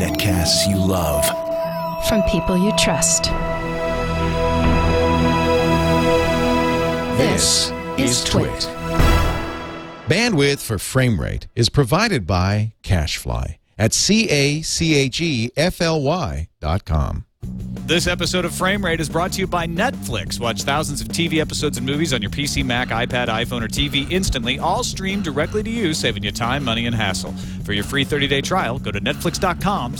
Netcasts you love. From people you trust. This is Twit. Bandwidth for frame rate is provided by CacheFly at C A C H E F L Y dot com. This episode of Frame Rate is brought to you by Netflix. Watch thousands of TV episodes and movies on your PC, Mac, iPad, iPhone, or TV instantly, all streamed directly to you, saving you time, money, and hassle. For your free 30-day trial, go to netflix.com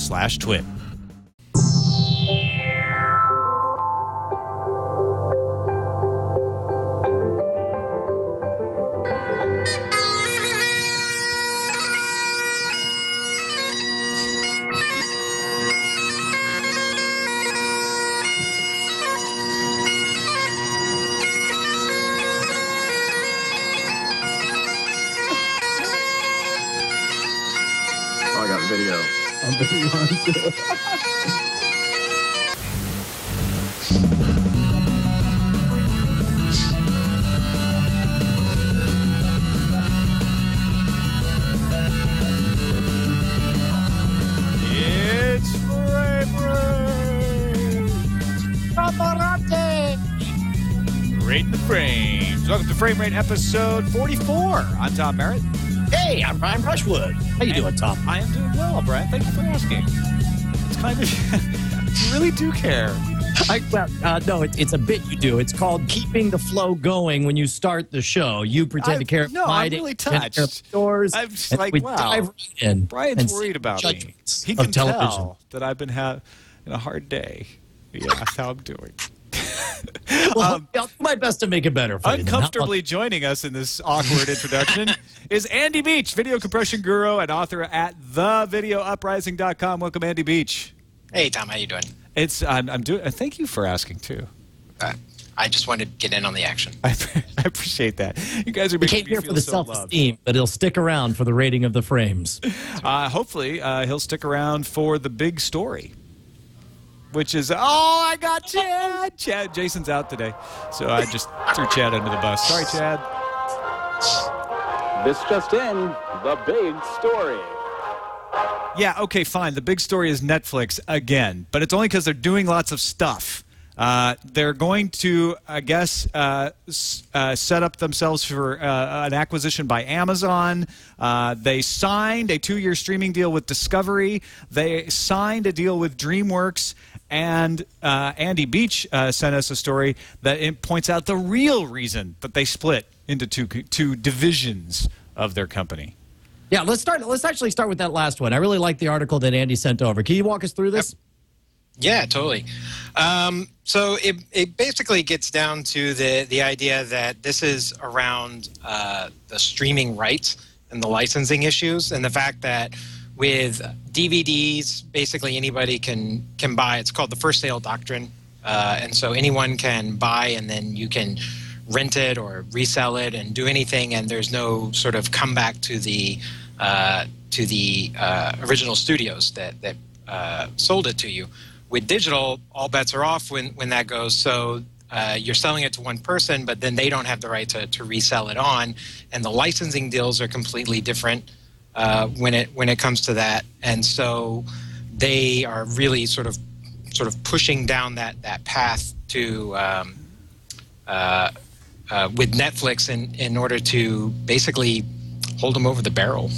Rate episode 44. I'm Tom Merritt. Hey, I'm Brian Brushwood. How you doing, Tom? I am doing well, Brian. Thank you for asking. It's kind of, you really do care. I, well, uh, no, it, it's a bit you do. It's called keeping the flow going when you start the show. You pretend to I'm- care. no, I'm really to touched. about I'm just like, wow. in Brian's worried about me. He can television. tell that I've been having a hard day. Yeah, that's how I'm doing. Well, Um, I'll do my best to make it better for you. then. How about- Uncomfortably joining us in this awkward introduction is Andy Beach, video compression guru and author at thevideouprising.com. Welcome, Andy Beach. Hey Tom, how you doing? It's I'm, I'm doing. Uh, thank you for asking too. Uh, I just wanted to get in on the action. I, I appreciate that. You guys are He making came me here feel for the so self-esteem, but he'll stick around for the rating of the frames. Uh, hopefully, uh, he'll stick around for the big story, which is oh, I got Chad. Chad, Jason's out today, so I just threw Chad under the bus. Sorry, Chad. This just in, the big story. Yeah, okay, fine. The big story is Netflix again, but it's only because they're doing lots of stuff. Uh, they're going to, I guess, uh, s- uh, set up themselves for uh, an acquisition by Amazon. Uh, they signed a two year streaming deal with Discovery. They signed a deal with DreamWorks. And uh, Andy Beach uh, sent us a story that it points out the real reason that they split into two, two divisions of their company. Yeah, let's start. Let's actually start with that last one. I really like the article that Andy sent over. Can you walk us through this? Yeah, totally. Um, so it, it basically gets down to the, the idea that this is around uh, the streaming rights and the licensing issues, and the fact that with DVDs, basically anybody can can buy. It's called the first sale doctrine, uh, and so anyone can buy, and then you can rent it or resell it and do anything, and there's no sort of comeback to the uh, to the uh, original studios that that uh, sold it to you. With digital, all bets are off when when that goes. So uh, you're selling it to one person, but then they don't have the right to, to resell it on, and the licensing deals are completely different uh, when it when it comes to that. And so they are really sort of sort of pushing down that that path to um, uh, uh, with Netflix in in order to basically hold them over the barrel.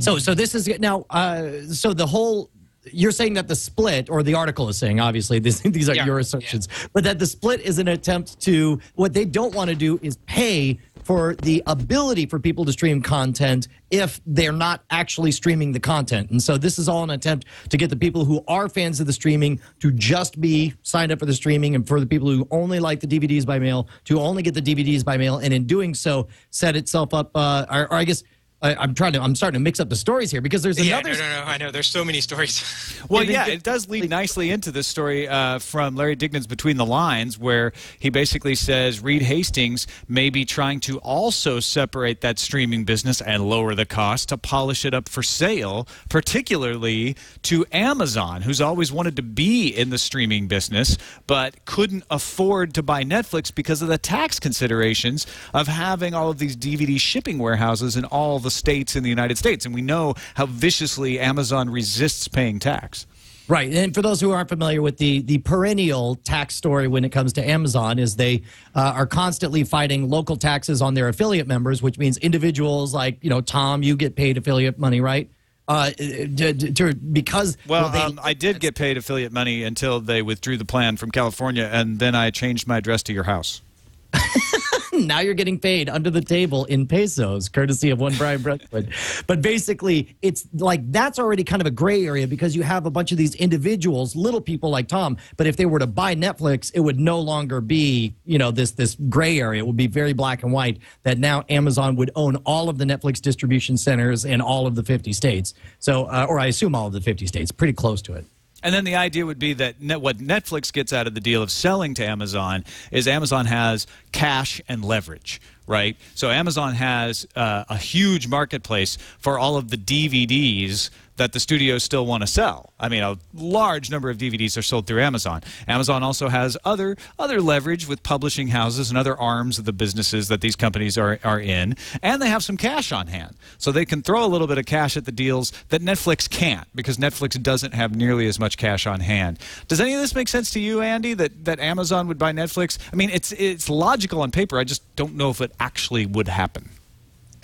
So, so this is now. Uh, so the whole. You're saying that the split, or the article is saying, obviously, this, these are Yeah, your assertions, but that the split is an attempt to. What they don't want to do is pay for the ability for people to stream content if they're not actually streaming the content. And so this is all an attempt to get the people who are fans of the streaming to just be signed up for the streaming, and for the people who only like the DVDs by mail to only get the DVDs by mail, and in doing so, set itself up. Uh, or, or I guess. I, I'm trying to. I'm starting to mix up the stories here because there's Yeah, another. no, no, no. I know. There's so many stories. Well, Yeah, yeah, it does lead nicely into this story uh, from Larry Dignan's Between the Lines, where he basically says Reed Hastings may be trying to also separate that streaming business and lower the cost to polish it up for sale, particularly to Amazon, who's always wanted to be in the streaming business but couldn't afford to buy Netflix because of the tax considerations of having all of these DVD shipping warehouses and all the states in the United States, and we know how viciously Amazon resists paying tax. Right, and for those who aren't familiar with the the perennial tax story when it comes to Amazon, is they uh, are constantly fighting local taxes on their affiliate members, which means individuals like you know Tom, you get paid affiliate money, right? Uh, to, to, because well, they, um, I did get paid affiliate money until they withdrew the plan from California, and then I changed my address to your house. now you're getting paid under the table in pesos, courtesy of one Brian Brushwood. but basically, it's like that's already kind of a gray area because you have a bunch of these individuals, little people like Tom. But if they were to buy Netflix, it would no longer be you know this this gray area. It would be very black and white. That now Amazon would own all of the Netflix distribution centers in all of the 50 states. So, uh, or I assume all of the 50 states, pretty close to it. And then the idea would be that net, what Netflix gets out of the deal of selling to Amazon is Amazon has cash and leverage, right? So Amazon has uh, a huge marketplace for all of the DVDs that the studios still want to sell. I mean, a large number of DVDs are sold through Amazon. Amazon also has other other leverage with publishing houses and other arms of the businesses that these companies are, are in, and they have some cash on hand. So they can throw a little bit of cash at the deals that Netflix can't because Netflix doesn't have nearly as much cash on hand. Does any of this make sense to you, Andy, that, that Amazon would buy Netflix? I mean, it's it's logical on paper. I just don't know if it actually would happen.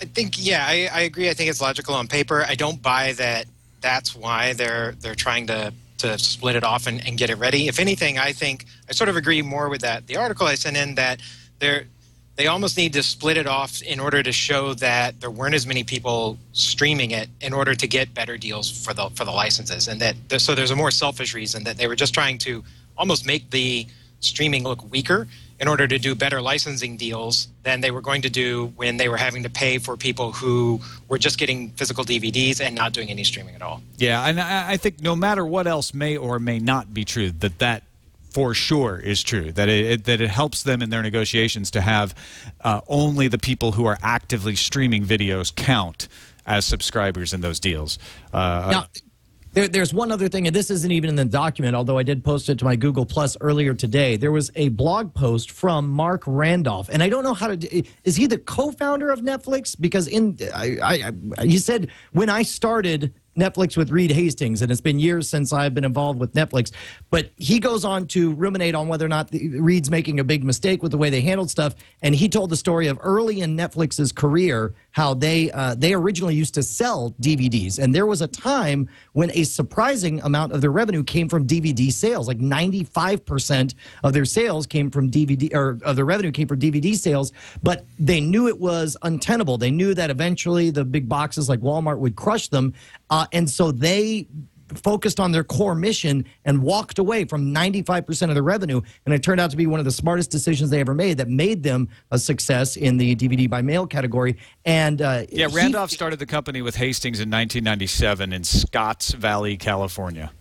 I think, yeah, I, I agree. I think it's logical on paper. I don't buy that that's why they're they're trying to to split it off and, and get it ready. If anything, I think I sort of agree more with that. The article I sent in that they're they almost need to split it off in order to show that there weren't as many people streaming it in order to get better deals for the for the licenses and that so there's a more selfish reason that they were just trying to almost make the streaming look weaker in order to do better licensing deals than they were going to do when they were having to pay for people who were just getting physical DVDs and not doing any streaming at all. Yeah, and I think no matter what else may or may not be true, that that for sure is true. That it, that it helps them in their negotiations to have uh, only the people who are actively streaming videos count as subscribers in those deals. Uh, now, there, there's one other thing, and this isn't even in the document, although I did post it to my Google Plus earlier today. There was a blog post from Marc Randolph, and I don't know how to. Is he the co-founder of Netflix? Because in I, I, he said when I started Netflix with Reed Hastings, and it's been years since I've been involved with Netflix. But he goes on to ruminate on whether or not the, Reed's making a big mistake with the way they handled stuff. And he told the story of early in Netflix's career how they uh, they originally used to sell DVDs, and there was a time when a surprising amount of their revenue came from DVD sales. Like 95 percent of their sales came from DVD, or of their revenue came from DVD sales. But they knew it was untenable. They knew that eventually the big boxes like Walmart would crush them. Uh, and so they focused on their core mission and walked away from 95% of the revenue. And it turned out to be one of the smartest decisions they ever made that made them a success in the DVD by mail category. And uh, yeah, Randolph he, started the company with Hastings in 1997 in Scotts Valley, California.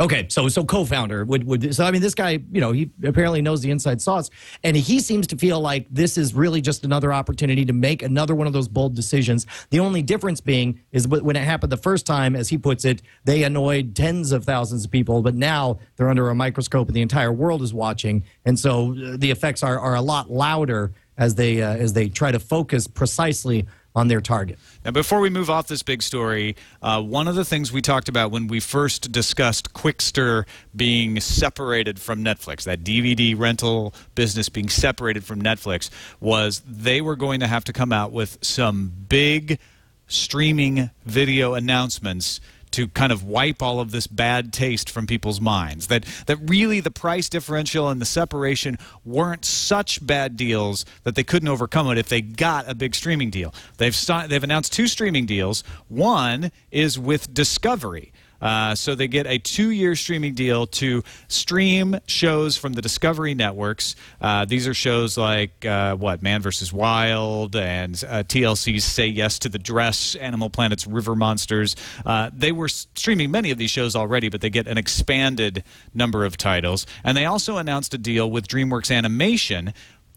Okay, so so co-founder would would so I mean this guy you know he apparently knows the inside sauce and he seems to feel like this is really just another opportunity to make another one of those bold decisions. The only difference being is when it happened the first time, as he puts it, they annoyed tens of thousands of people, but now they're under a microscope and the entire world is watching, and so uh, the effects are are a lot louder as they uh, as they try to focus precisely on their target. Now, before we move off this big story, uh, one of the things we talked about when we first discussed Qwikster being separated from Netflix, that DVD rental business being separated from Netflix, was they were going to have to come out with some big streaming video announcements to kind of wipe all of this bad taste from people's minds. That that really the price differential and the separation weren't such bad deals that they couldn't overcome it if they got a big streaming deal. They've they've announced two streaming deals. One is with Discovery. Uh, so they get a two-year streaming deal to stream shows from the Discovery networks. Uh, these are shows like uh, what Man vs. Wild and uh, TLC's Say Yes to the Dress, Animal Planet's River Monsters. Uh, they were streaming many of these shows already, but they get an expanded number of titles. And they also announced a deal with DreamWorks Animation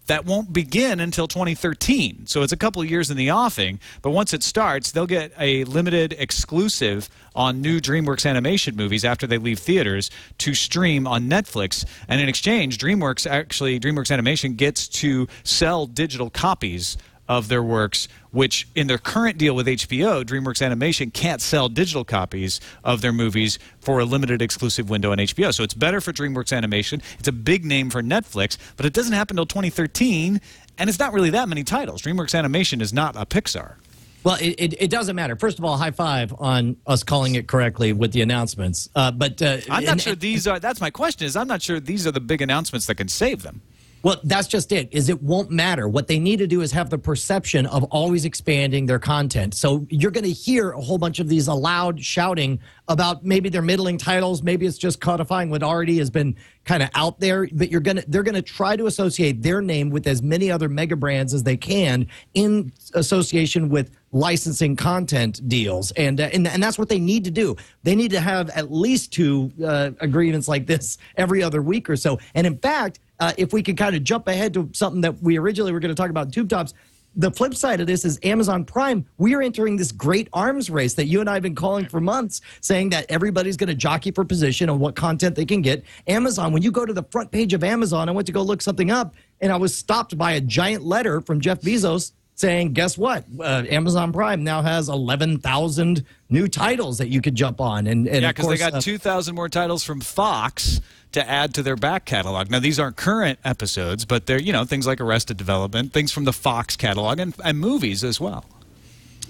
that won't begin until 2013. So it's a couple of years in the offing, but once it starts, they'll get a limited exclusive on new DreamWorks animation movies after they leave theaters to stream on Netflix. And in exchange, DreamWorks actually DreamWorks Animation gets to sell digital copies of their works, which in their current deal with HBO, DreamWorks Animation can't sell digital copies of their movies for a limited exclusive window on HBO. So it's better for DreamWorks Animation. It's a big name for Netflix, but it doesn't happen until 2013, and it's not really that many titles. DreamWorks Animation is not a Pixar. Well, it, it, it, doesn't matter. First of all, high five on us calling it correctly with the announcements. Uh, but uh, I'm not and- sure these are. That's my question. Is I'm not sure these are the big announcements that can save them. Well, that's just it. Is it won't matter. What they need to do is have the perception of always expanding their content. So you're going to hear a whole bunch of these aloud shouting about maybe their middling titles, maybe it's just codifying what already has been kind of out there, but you're going to they're going to try to associate their name with as many other mega brands as they can in association with licensing content deals and uh, and, and that's what they need to do they need to have at least two uh, agreements like this every other week or so and in fact uh, if we could kind of jump ahead to something that we originally were going to talk about tube tops the flip side of this is Amazon Prime. We are entering this great arms race that you and I have been calling for months, saying that everybody's going to jockey for position on what content they can get. Amazon, when you go to the front page of Amazon, I went to go look something up, and I was stopped by a giant letter from Jeff Bezos saying, "Guess what? Uh, Amazon Prime now has eleven thousand new titles that you could jump on." And, and Yeah, because they got uh, 2,000 more titles from Fox to add to their back catalog. Now, these aren't current episodes, but they're, you know, things like Arrested Development, things from the Fox catalog, and, and movies as well.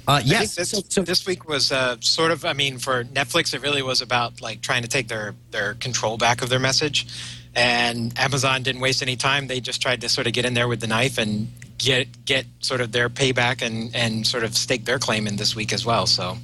uh, yes. this, so, so- this week was uh, sort of. I mean, for Netflix, it really was about like trying to take their their control back of their message, and Amazon didn't waste any time. They just tried to sort of get in there with the knife and get get sort of their payback and and sort of stake their claim in this week as well. So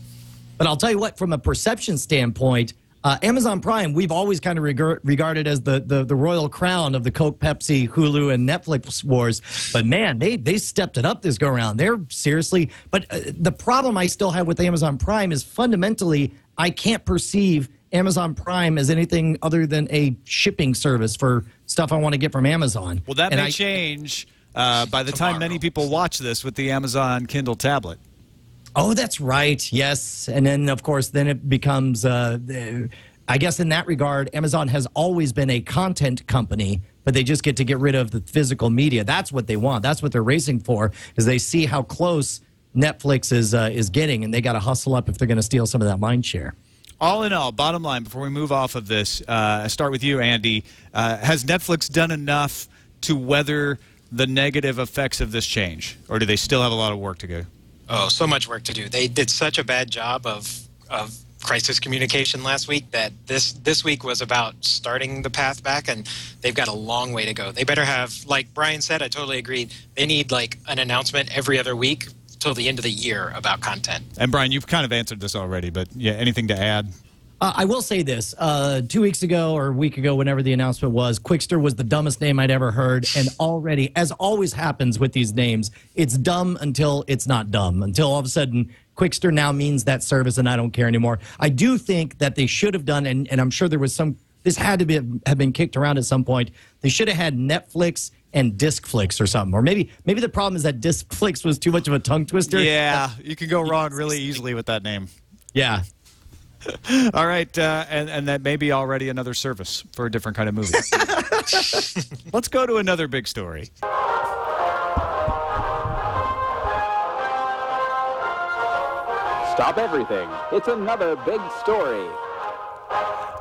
But I'll tell you what, from a perception standpoint, uh, Amazon Prime, we've always kind of regard, regarded as the, the the royal crown of the Coke, Pepsi, Hulu, and Netflix wars. But man, they they stepped it up this go around. They're seriously. But uh, the problem I still have with Amazon Prime is fundamentally I can't perceive Amazon Prime as anything other than a shipping service for stuff I want to get from Amazon. Well, that And may I- change uh, by the time many people watch this with the Amazon Kindle tablet. Oh, that's right. Yes, and then of course, then it becomes. Uh, I guess in that regard, Amazon has always been a content company, but they just get to get rid of the physical media. That's what they want. That's what they're racing for. Is they see how close Netflix is uh, is getting, and they got to hustle up if they're going to steal some of that mind share. All in all, bottom line, before we move off of this, uh, I start with you, Andy. Uh, has Netflix done enough to weather the negative effects of this change, or do they still have a lot of work to go? oh, so much work to do. They did such a bad job of of crisis communication last week that this this week was about starting the path back, and they've got a long way to go. They better have, like Brian said, I totally agree. They need like an announcement every other week till the end of the year about content. And Brian, you've kind of answered this already, but yeah, anything to add? Uh, I will say this: uh, two weeks ago or a week ago, whenever the announcement was, Qwikster was the dumbest name I'd ever heard. And already, as always happens with these names, it's dumb until it's not dumb. Until all of a sudden, Qwikster now means that service, and I don't care anymore. I do think that they should have done, and, and I'm sure there was some. This had to be have been kicked around at some point. They should have had Netflix and Discflix or something, or maybe maybe the problem is that Discflix was too much of a tongue twister. Yeah, you can go wrong really easily with that name. yeah. All right, uh, and and that may be already another service for a different kind of movie. Let's go to another big story. Stop everything. It's another big story.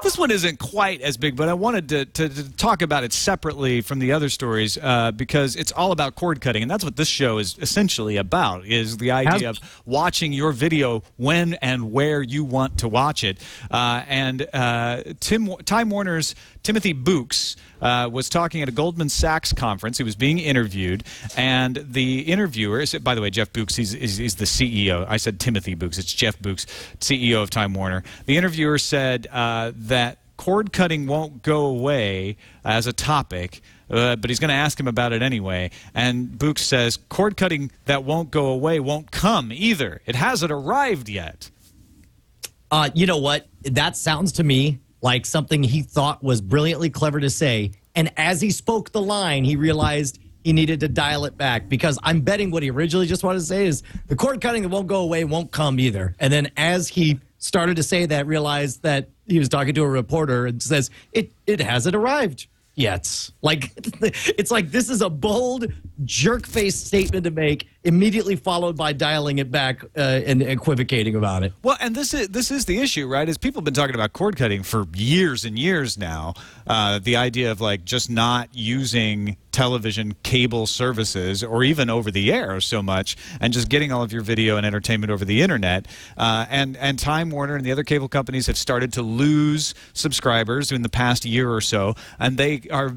This one isn't quite as big, but I wanted to, to, to talk about it separately from the other stories uh, because it's all about cord cutting, and that's what this show is essentially about: is the idea of watching your video when and where you want to watch it. Uh, and uh, Tim Time Warner's Timothy Bewkes uh, was talking at a Goldman Sachs conference. He was being interviewed, and the interviewer, by the way, Jeff Bewkes, he's, he's, he's the CEO. I said Timothy Bewkes. It's Jeff Bewkes, CEO of Time Warner. The interviewer said uh, that cord cutting won't go away as a topic. Uh, but he's going to ask him about it anyway. And Bewkes says, cord cutting that won't go away won't come either. It hasn't arrived yet. Uh, you know what? That sounds to me like something he thought was brilliantly clever to say. And as he spoke the line, he realized he needed to dial it back because I'm betting what he originally just wanted to say is the cord cutting that won't go away won't come either. And then as he started to say that, realized that he was talking to a reporter and says, it, it hasn't arrived yet. Like, it's like this is a bold, jerk face statement to make. Immediately followed by dialing it back uh, and equivocating about it. Well, and this is this is the issue, right? Is people have been talking about cord cutting for years and years now. Uh, the idea of like just not using television cable services or even over the air so much, and just getting all of your video and entertainment over the internet. Uh, and and Time Warner and the other cable companies have started to lose subscribers in the past year or so, and they are,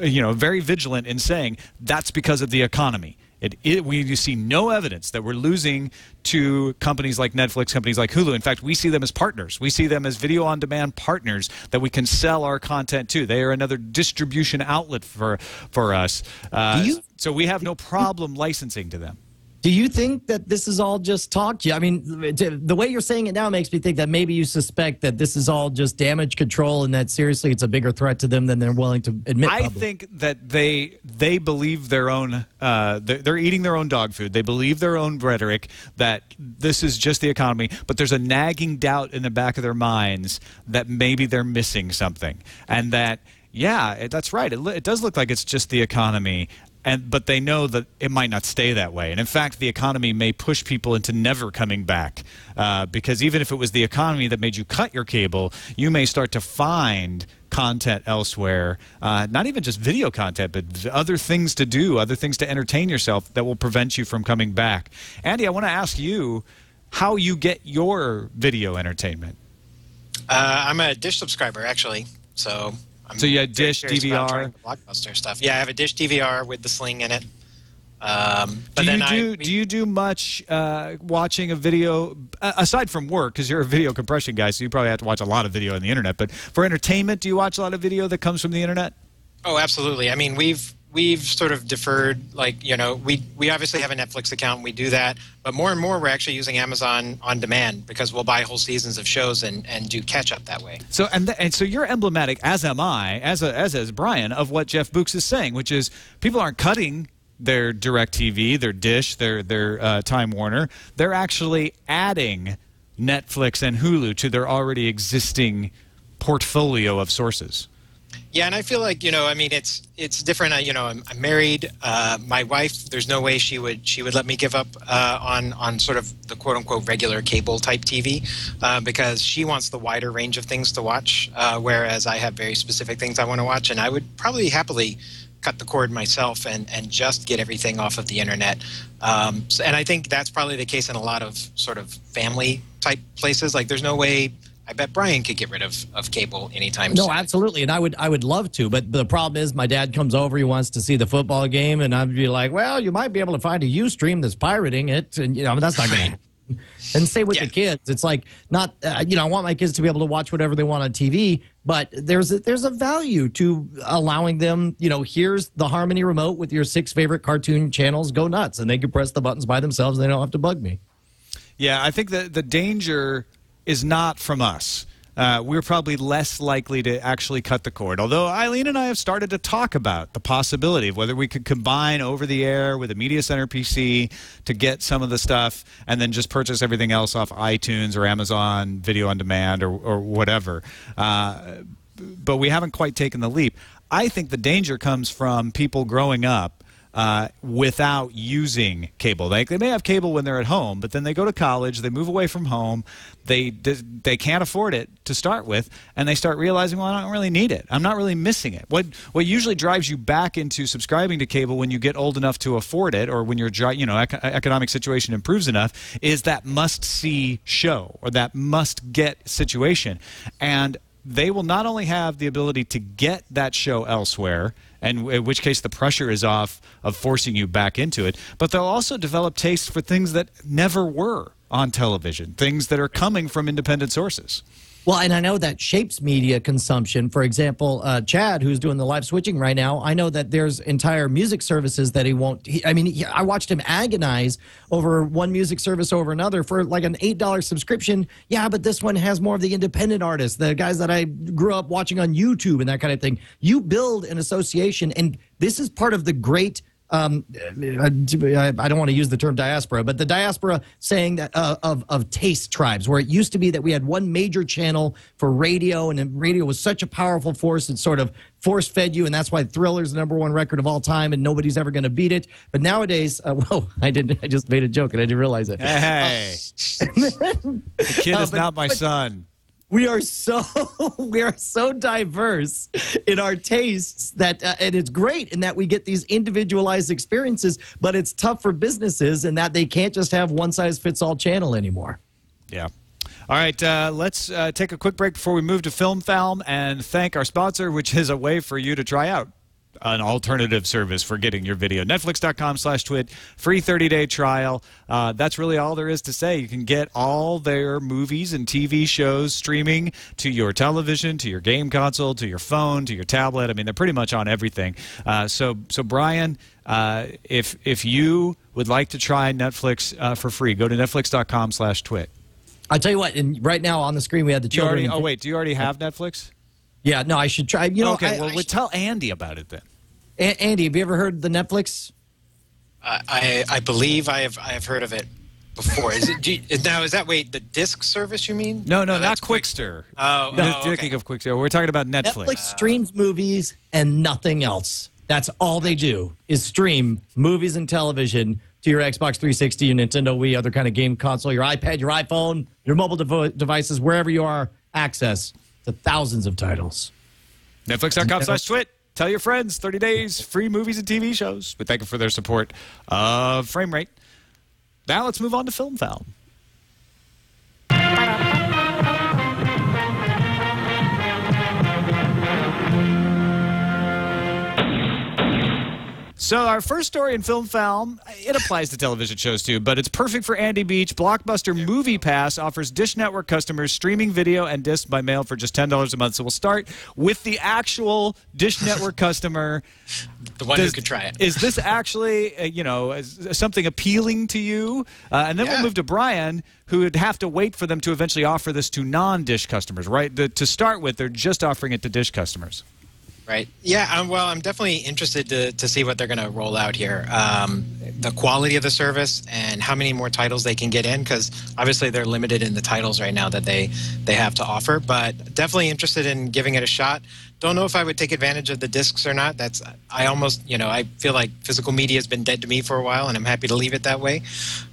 you know, very vigilant in saying that's because of the economy. It, it, we see no evidence that we're losing to companies like Netflix, companies like Hulu. In fact, we see them as partners. We see them as video on demand partners that we can sell our content to. They are another distribution outlet for, for us. Uh, you- so we have no problem licensing to them. Do you think that this is all just talk? I mean, the way you're saying it now makes me think that maybe you suspect that this is all just damage control, and that seriously, it's a bigger threat to them than they're willing to admit. I publicly. think that they they believe their own. Uh, they're, they're eating their own dog food. They believe their own rhetoric that this is just the economy. But there's a nagging doubt in the back of their minds that maybe they're missing something, and that yeah, that's right. It, it does look like it's just the economy. And, but they know that it might not stay that way. And in fact, the economy may push people into never coming back. Uh, because even if it was the economy that made you cut your cable, you may start to find content elsewhere, uh, not even just video content, but other things to do, other things to entertain yourself that will prevent you from coming back. Andy, I want to ask you how you get your video entertainment. Uh, I'm a Dish subscriber, actually. So. I'm So you had Dish, DVR? Blockbuster stuff. Yeah, I have a Dish DVR with the Sling in it. Um, but do then you do I, do you do much uh, watching a video uh, aside from work? Because you're a video compression guy, so you probably have to watch a lot of video on the internet. But for entertainment, do you watch a lot of video that comes from the internet? Oh, absolutely. I mean, we've we've sort of deferred. Like, you know, we we obviously have a Netflix account. and We do that, but more and more we're actually using Amazon on demand because we'll buy whole seasons of shows and and do catch up that way. So and and so you're emblematic, as am I, as a, as is Brian, of what Jeff Bewkes is saying, which is people aren't cutting their Direct TV, their Dish, their their uh, Time Warner. They're actually adding Netflix and Hulu to their already existing portfolio of sources. Yeah, and I feel like you know, I mean, it's it's different. I, you know, I'm, I'm married. Uh, my wife, there's no way she would she would let me give up uh, on on sort of the quote unquote regular cable type TV uh, because she wants the wider range of things to watch, uh, whereas I have very specific things I want to watch, and I would probably happily cut the cord myself and and just get everything off of the internet. Um, so, and I think that's probably the case in a lot of sort of family type places. Like, there's no way. I bet Brian could get rid of, of cable anytime No, soon. absolutely, and I would I would love to, but the problem is my dad comes over, he wants to see the football game, and I'd be like, well, you might be able to find a UStream that's pirating it, and you know that's not going to. And same with Yeah. the kids. It's like not, uh, you know, I want my kids to be able to watch whatever they want on TV, but there's a, there's a value to allowing them. You know, here's the Harmony remote with your six favorite cartoon channels. Go nuts, and they can press the buttons by themselves. And they don't have to bug me. Yeah, I think the the danger is not from us. Uh, we're probably less likely to actually cut the cord. Although Eileen and I have started to talk about the possibility of whether we could combine over the air with a Media Center PC to get some of the stuff and then just purchase everything else off iTunes or Amazon Video on Demand or, or whatever. Uh, but we haven't quite taken the leap. I think the danger comes from people growing up uh, without using cable. They, they may have cable when they're at home, but then they go to college, they move away from home, they they can't afford it to start with, and they start realizing, well, I don't really need it. I'm not really missing it. What what usually drives you back into subscribing to cable when you get old enough to afford it, or when your you know ec- economic situation improves enough, is that must see show or that must get situation, and they will not only have the ability to get that show elsewhere, and in which case the pressure is off of forcing you back into it, but they'll also develop tastes for things that never were on television, things that are coming from independent sources. Well, and I know that shapes media consumption. For example, uh, Chad, who's doing the live switching right now, I know that there's entire music services that he won't. He, I mean, he, I watched him agonize over one music service over another for like an eight dollar subscription. Yeah, but this one has more of the independent artists, the guys that I grew up watching on YouTube and that kind of thing. You build an association, and this is part of the great um, I I don't want to use the term diaspora, but the diaspora saying that uh, of of taste tribes, where it used to be that we had one major channel for radio, and radio was such a powerful force that sort of force fed you, and that's why Thriller's the number one record of all time, and nobody's ever going to beat it. But nowadays, uh, whoa, I didn't. I just made a joke, and I didn't realize it. Hey, the kid Uh, is but- not my but- son. We are so we are so diverse in our tastes that uh, and it's great in that we get these individualized experiences but it's tough for businesses in that they can't just have one size fits all channel anymore Yeah. All right, uh, let's uh, take a quick break before we move to Film Film and thank our sponsor, which is a way for you to try out an alternative service for getting your video. Netflix.com slash twit, free 30 day trial. Uh, that's really all there is to say. You can get all their movies and TV shows streaming to your television, to your game console, to your phone, to your tablet. I mean, they're pretty much on everything. Uh, so, so Brian, uh, if if you would like to try Netflix uh, for free, go to netflix.com slash twit. i'll tell you what and right now on the screen we had the children already? Oh wait, do you already have Netflix? yeah no i should try you know okay, I- well, I well, tell Andy about it then. A- andy have you ever heard the netflix I, I I believe I have I have heard of it before. Is it do you- now? Is that wait the disc service you mean? No, no, Oh, not that's Quick- Qwikster. Oh, No, oh, okay. thinking of Qwikster. We're talking about Netflix. netflix streams movies and nothing else that's all they do is stream movies and television to your Xbox 360, your Nintendo Wii, other kind of game console, your iPad, your iPhone, your mobile devo- devices, wherever you are, access to thousands of titles. Netflix.com slash twit. Tell your friends 30 days free movies and TV shows. We thank them for their support of Frame Rate. Now let's move on to Film Foul. So our first story in Film Film, it applies to television shows too, but it's perfect for Andy Beach. Blockbuster Movie Pass offers Dish Network customers streaming video and disc by mail for just ten dollars a month. So we'll start with the actual Dish Network customer. The one Does- who could try it. Is this actually, uh, you know, is- something appealing to you? Uh, and then we'll move to Brian, who would have to wait for them to eventually offer this to non-Dish customers, right? The, to start with, they're just offering it to Dish customers. Right. Yeah. Um, well, I'm definitely interested to, to see what they're going to roll out here. Um, the quality of the service and how many more titles they can get in, because obviously they're limited in the titles right now that they they have to offer. But definitely interested in giving it a shot. Don't know if I would take advantage of the discs or not. That's I almost you know I feel like physical media has been dead to me for a while, and I'm happy to leave it that way.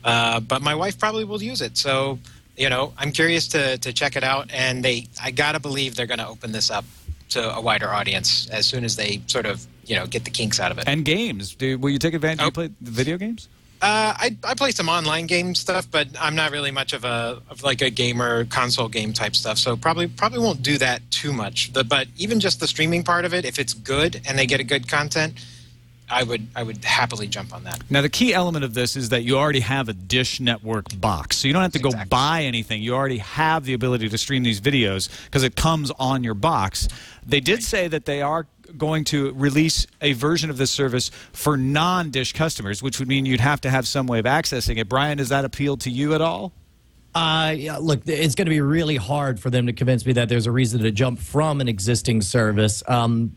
Uh, but my wife probably will use it, so you know I'm curious to to check it out. And they I gotta believe they're going to open this up to a wider audience as soon as they sort of you know get the kinks out of it. And games. Do, will you take advantage? Do you Oh. play video games? Uh, I I play some online game stuff, but I'm not really much of a of like a gamer console game type stuff. So probably probably won't do that too much. The, but even just the streaming part of it, if it's good and they get a good content, I would I would happily jump on that. Now, the key element of this is that you already have a Dish Network box. So you don't have to go Exactly. buy anything. You already have the ability to stream these videos because it comes on your box. They did say that they are going to release a version of this service for non Dish customers, which would mean you'd have to have some way of accessing it. Brian, does that appeal to you at all? Uh, yeah, look, it's going to be really hard for them to convince me that there's a reason to jump from an existing service. Um,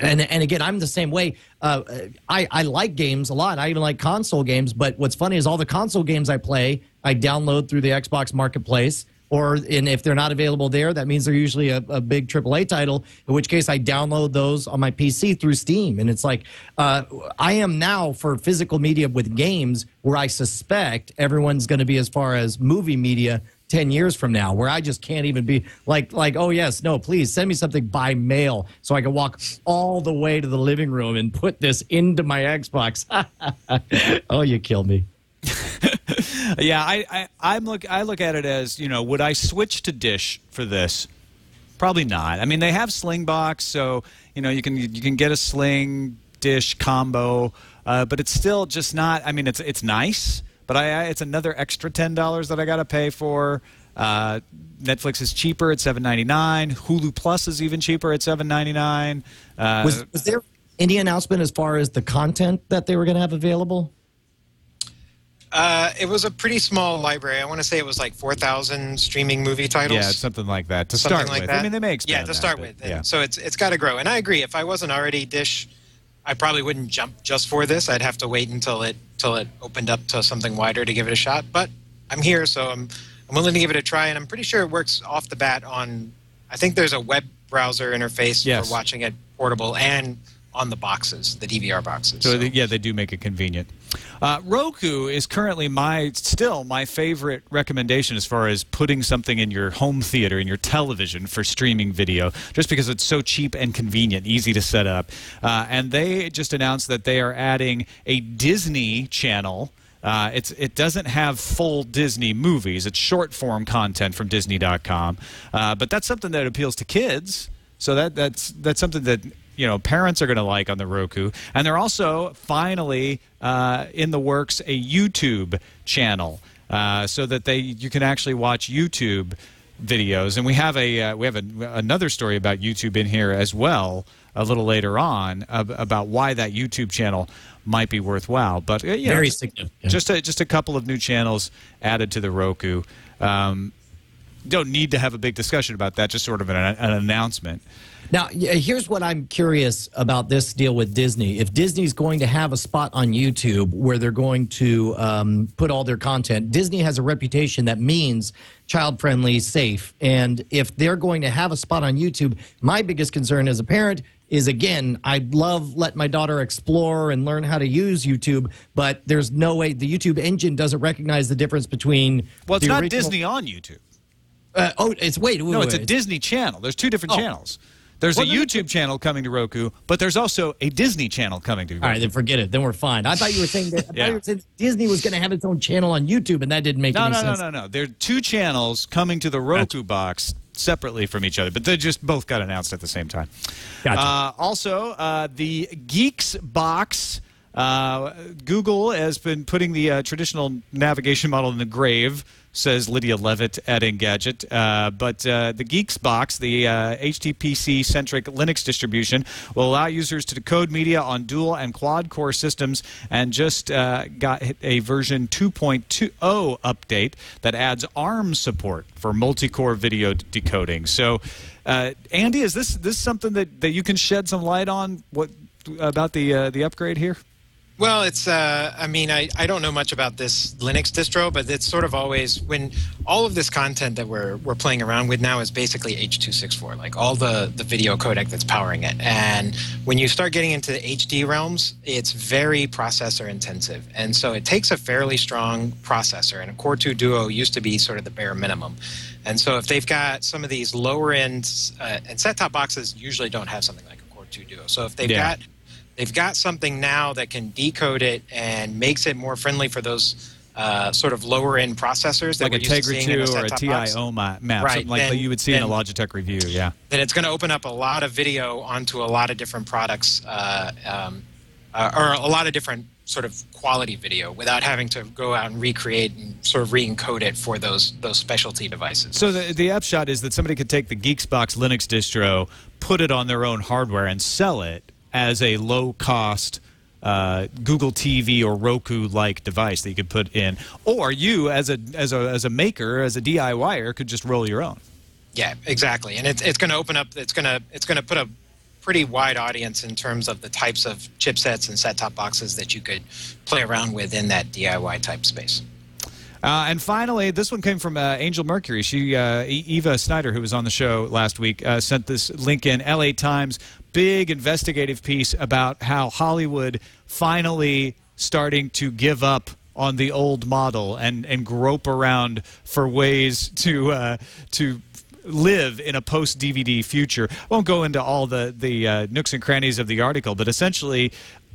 and and again, I'm the same way. Uh, I I like games a lot. I even like console games. But what's funny is all the console games I play, I download through the Xbox Marketplace. Or and if they're not available there, that means they're usually a, a big AAA title. In which case, I download those on my PC through Steam. And it's like uh, I am now for physical media with games, where I suspect everyone's going to be as far as movie media 10 years from now where i just can't even be like like oh yes no please send me something by mail so i can walk all the way to the living room and put this into my xbox oh you killed me Yeah, I, I I'm look I look at it as you know, would I switch to Dish for this? Probably not. I mean, they have Sling Box, so you know you can you can get a Sling Dish combo, uh, but it's still just not. I mean, it's it's nice, but I, I it's another extra ten dollars that I got to pay for. Uh, Netflix is cheaper at seven ninety nine. Hulu Plus is even cheaper at seven ninety nine. Uh, was, was there any announcement as far as the content that they were going to have available Uh, it was a pretty small library. I want to say it was like 4,000 streaming movie titles. yeah, something like that to something start like with. that. I mean, they may expand Yeah, to that, start with. Yeah. So it's it's got to grow. And I agree. If I wasn't already Dish I probably wouldn't jump just for this. I'd have to wait until it till it opened up to something wider to give it a shot. But I'm here, so I'm I'm willing to give it a try, and I'm pretty sure it works off the bat on. I think there's a web browser interface Yes. for watching it portable and on the boxes, the DVR boxes. So, they- yeah, they do make it convenient. Uh, Roku is currently my still my favorite recommendation as far as putting something in your home theater in your television for streaming video, just because it's so cheap and convenient, easy to set up. Uh, and they just announced that they are adding a Disney channel. Uh, it's it doesn't have full Disney movies. It's short form content from Disney.com, uh, but that's something that appeals to kids. So that that's that's something that you know parents are going to like on the Roku, and they're also finally uh, in the works a YouTube channel uh, so that they you can actually watch YouTube videos. And we have a uh, we have a, another story about YouTube in here as well a little later on ab- about why that YouTube channel might be worthwhile. But uh, know, Very just- significant. Just a, just a couple of new channels added to the Roku. Um, don't need to have a big discussion about that. Just sort of an, an announcement. Now, here's what I'm curious about this deal with Disney. If Disney's going to have a spot on YouTube where they're going to um, put all their content, Disney has a reputation that means child friendly, safe. And if they're going to have a spot on YouTube, my biggest concern as a parent is again, I'd love let my daughter explore and learn how to use YouTube, but there's no way the YouTube engine doesn't recognize the difference between. Well, it's not original- Disney on YouTube. Uh, oh, it's wait, wait No, it's a wait. Disney channel. There's two different Oh. channels. There's Well, a YouTube channel coming to Roku, but there's also a Disney channel coming to Roku. All right, then forget it. Then we're fine. I thought you were saying that Yeah. you were saying Disney was going to have its own channel on YouTube, and that didn't make No, any no, no, sense. no, no. There are two channels coming to the Roku box separately from each other, but they just both got announced at the same time. Gotcha. Uh, also, uh, the Geeks box. Uh, Google has been putting the uh, traditional navigation model in the grave, says Lydia Leavitt at Engadget. Uh, but uh, the GeeXboX, the uh, HTPC centric Linux distribution, will allow users to decode media on dual and quad core systems and just uh, got a version 2.20 update that adds ARM support for multi core video decoding. So, uh, Andy, is this, this something that, that you can shed some light on what about the, uh, the upgrade here? Well, it's, uh, I mean, I, I don't know much about this Linux distro, but it's sort of always when all of this content that we're, we're playing around with now is basically H.264, like all the, the video codec that's powering it. And when you start getting into the HD realms, it's very processor intensive. And so it takes a fairly strong processor, and a Core 2 Duo used to be sort of the bare minimum. And so if they've got some of these lower end, uh, and set top boxes usually don't have something like a Core 2 Duo. So if they've Yeah. got they've got something now that can decode it and makes it more friendly for those uh, sort of lower end processors that Like a Tegra seeing 2 or a set-top TI box, OMA map, Right, something like then- you would see in a Logitech Revue, yeah. then it's going to open up a lot of video onto a lot of different products uh, um, uh, or a lot of different sort of quality video without having to go out and recreate and sort of re-encode it for those those specialty devices. So the, the upshot is that somebody could take the GeeXboX Linux distro, put it on their own hardware, and sell it as a low cost uh, Google TV or Roku like device that you could put in, or you as a as a as a maker as a DIYer could just roll your own. Yeah, exactly. And it's it's going to open up. It's going to it's going to put a pretty wide audience in terms of the types of chipsets and set-top boxes that you could play around with in that DIY type space. Uh, and finally, this one came from uh, Angel Mercury. She, uh, Eva Snyder, who was on the show last week, uh, sent this link in. LA Times, big investigative piece about how Hollywood finally starting to give up on the old model and, and grope around for ways to uh, to live in a post DVD future. I won't go into all the the uh, nooks and crannies of the article, but essentially,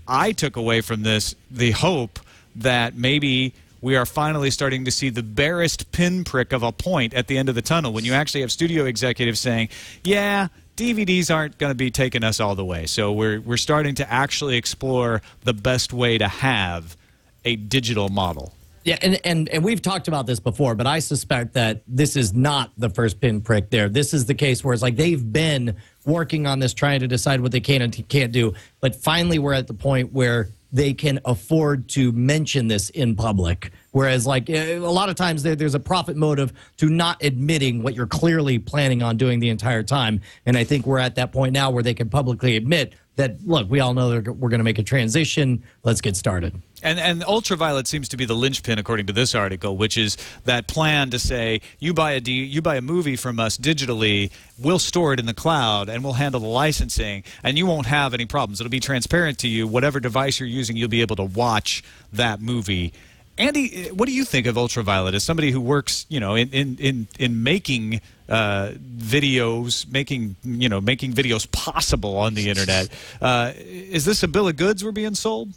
I took away from this the hope that maybe we are finally starting to see the barest pinprick of a point at the end of the tunnel when you actually have studio executives saying, "Yeah." DVDs aren't going to be taking us all the way. So we're we're starting to actually explore the best way to have a digital model. Yeah, and, and and we've talked about this before, but I suspect that this is not the first pinprick there. This is the case where it's like they've been working on this, trying to decide what they can and can't do, but finally we're at the point where they can afford to mention this in public. Whereas, like eh, a lot of times, there, there's a profit motive to not admitting what you're clearly planning on doing the entire time. And I think we're at that point now where they can publicly admit that look, we all know we're going to make a transition. Let's get started. And and ultraviolet seems to be the linchpin, according to this article, which is that plan to say you buy a D, you buy a movie from us digitally, we'll store it in the cloud, and we'll handle the licensing, and you won't have any problems. It'll be transparent to you. Whatever device you're using, you'll be able to watch that movie. Andy, what do you think of ultraviolet as somebody who works, you know, in in in, in making uh, videos, making you know, making videos possible on the internet? Uh, is this a bill of goods we're being sold?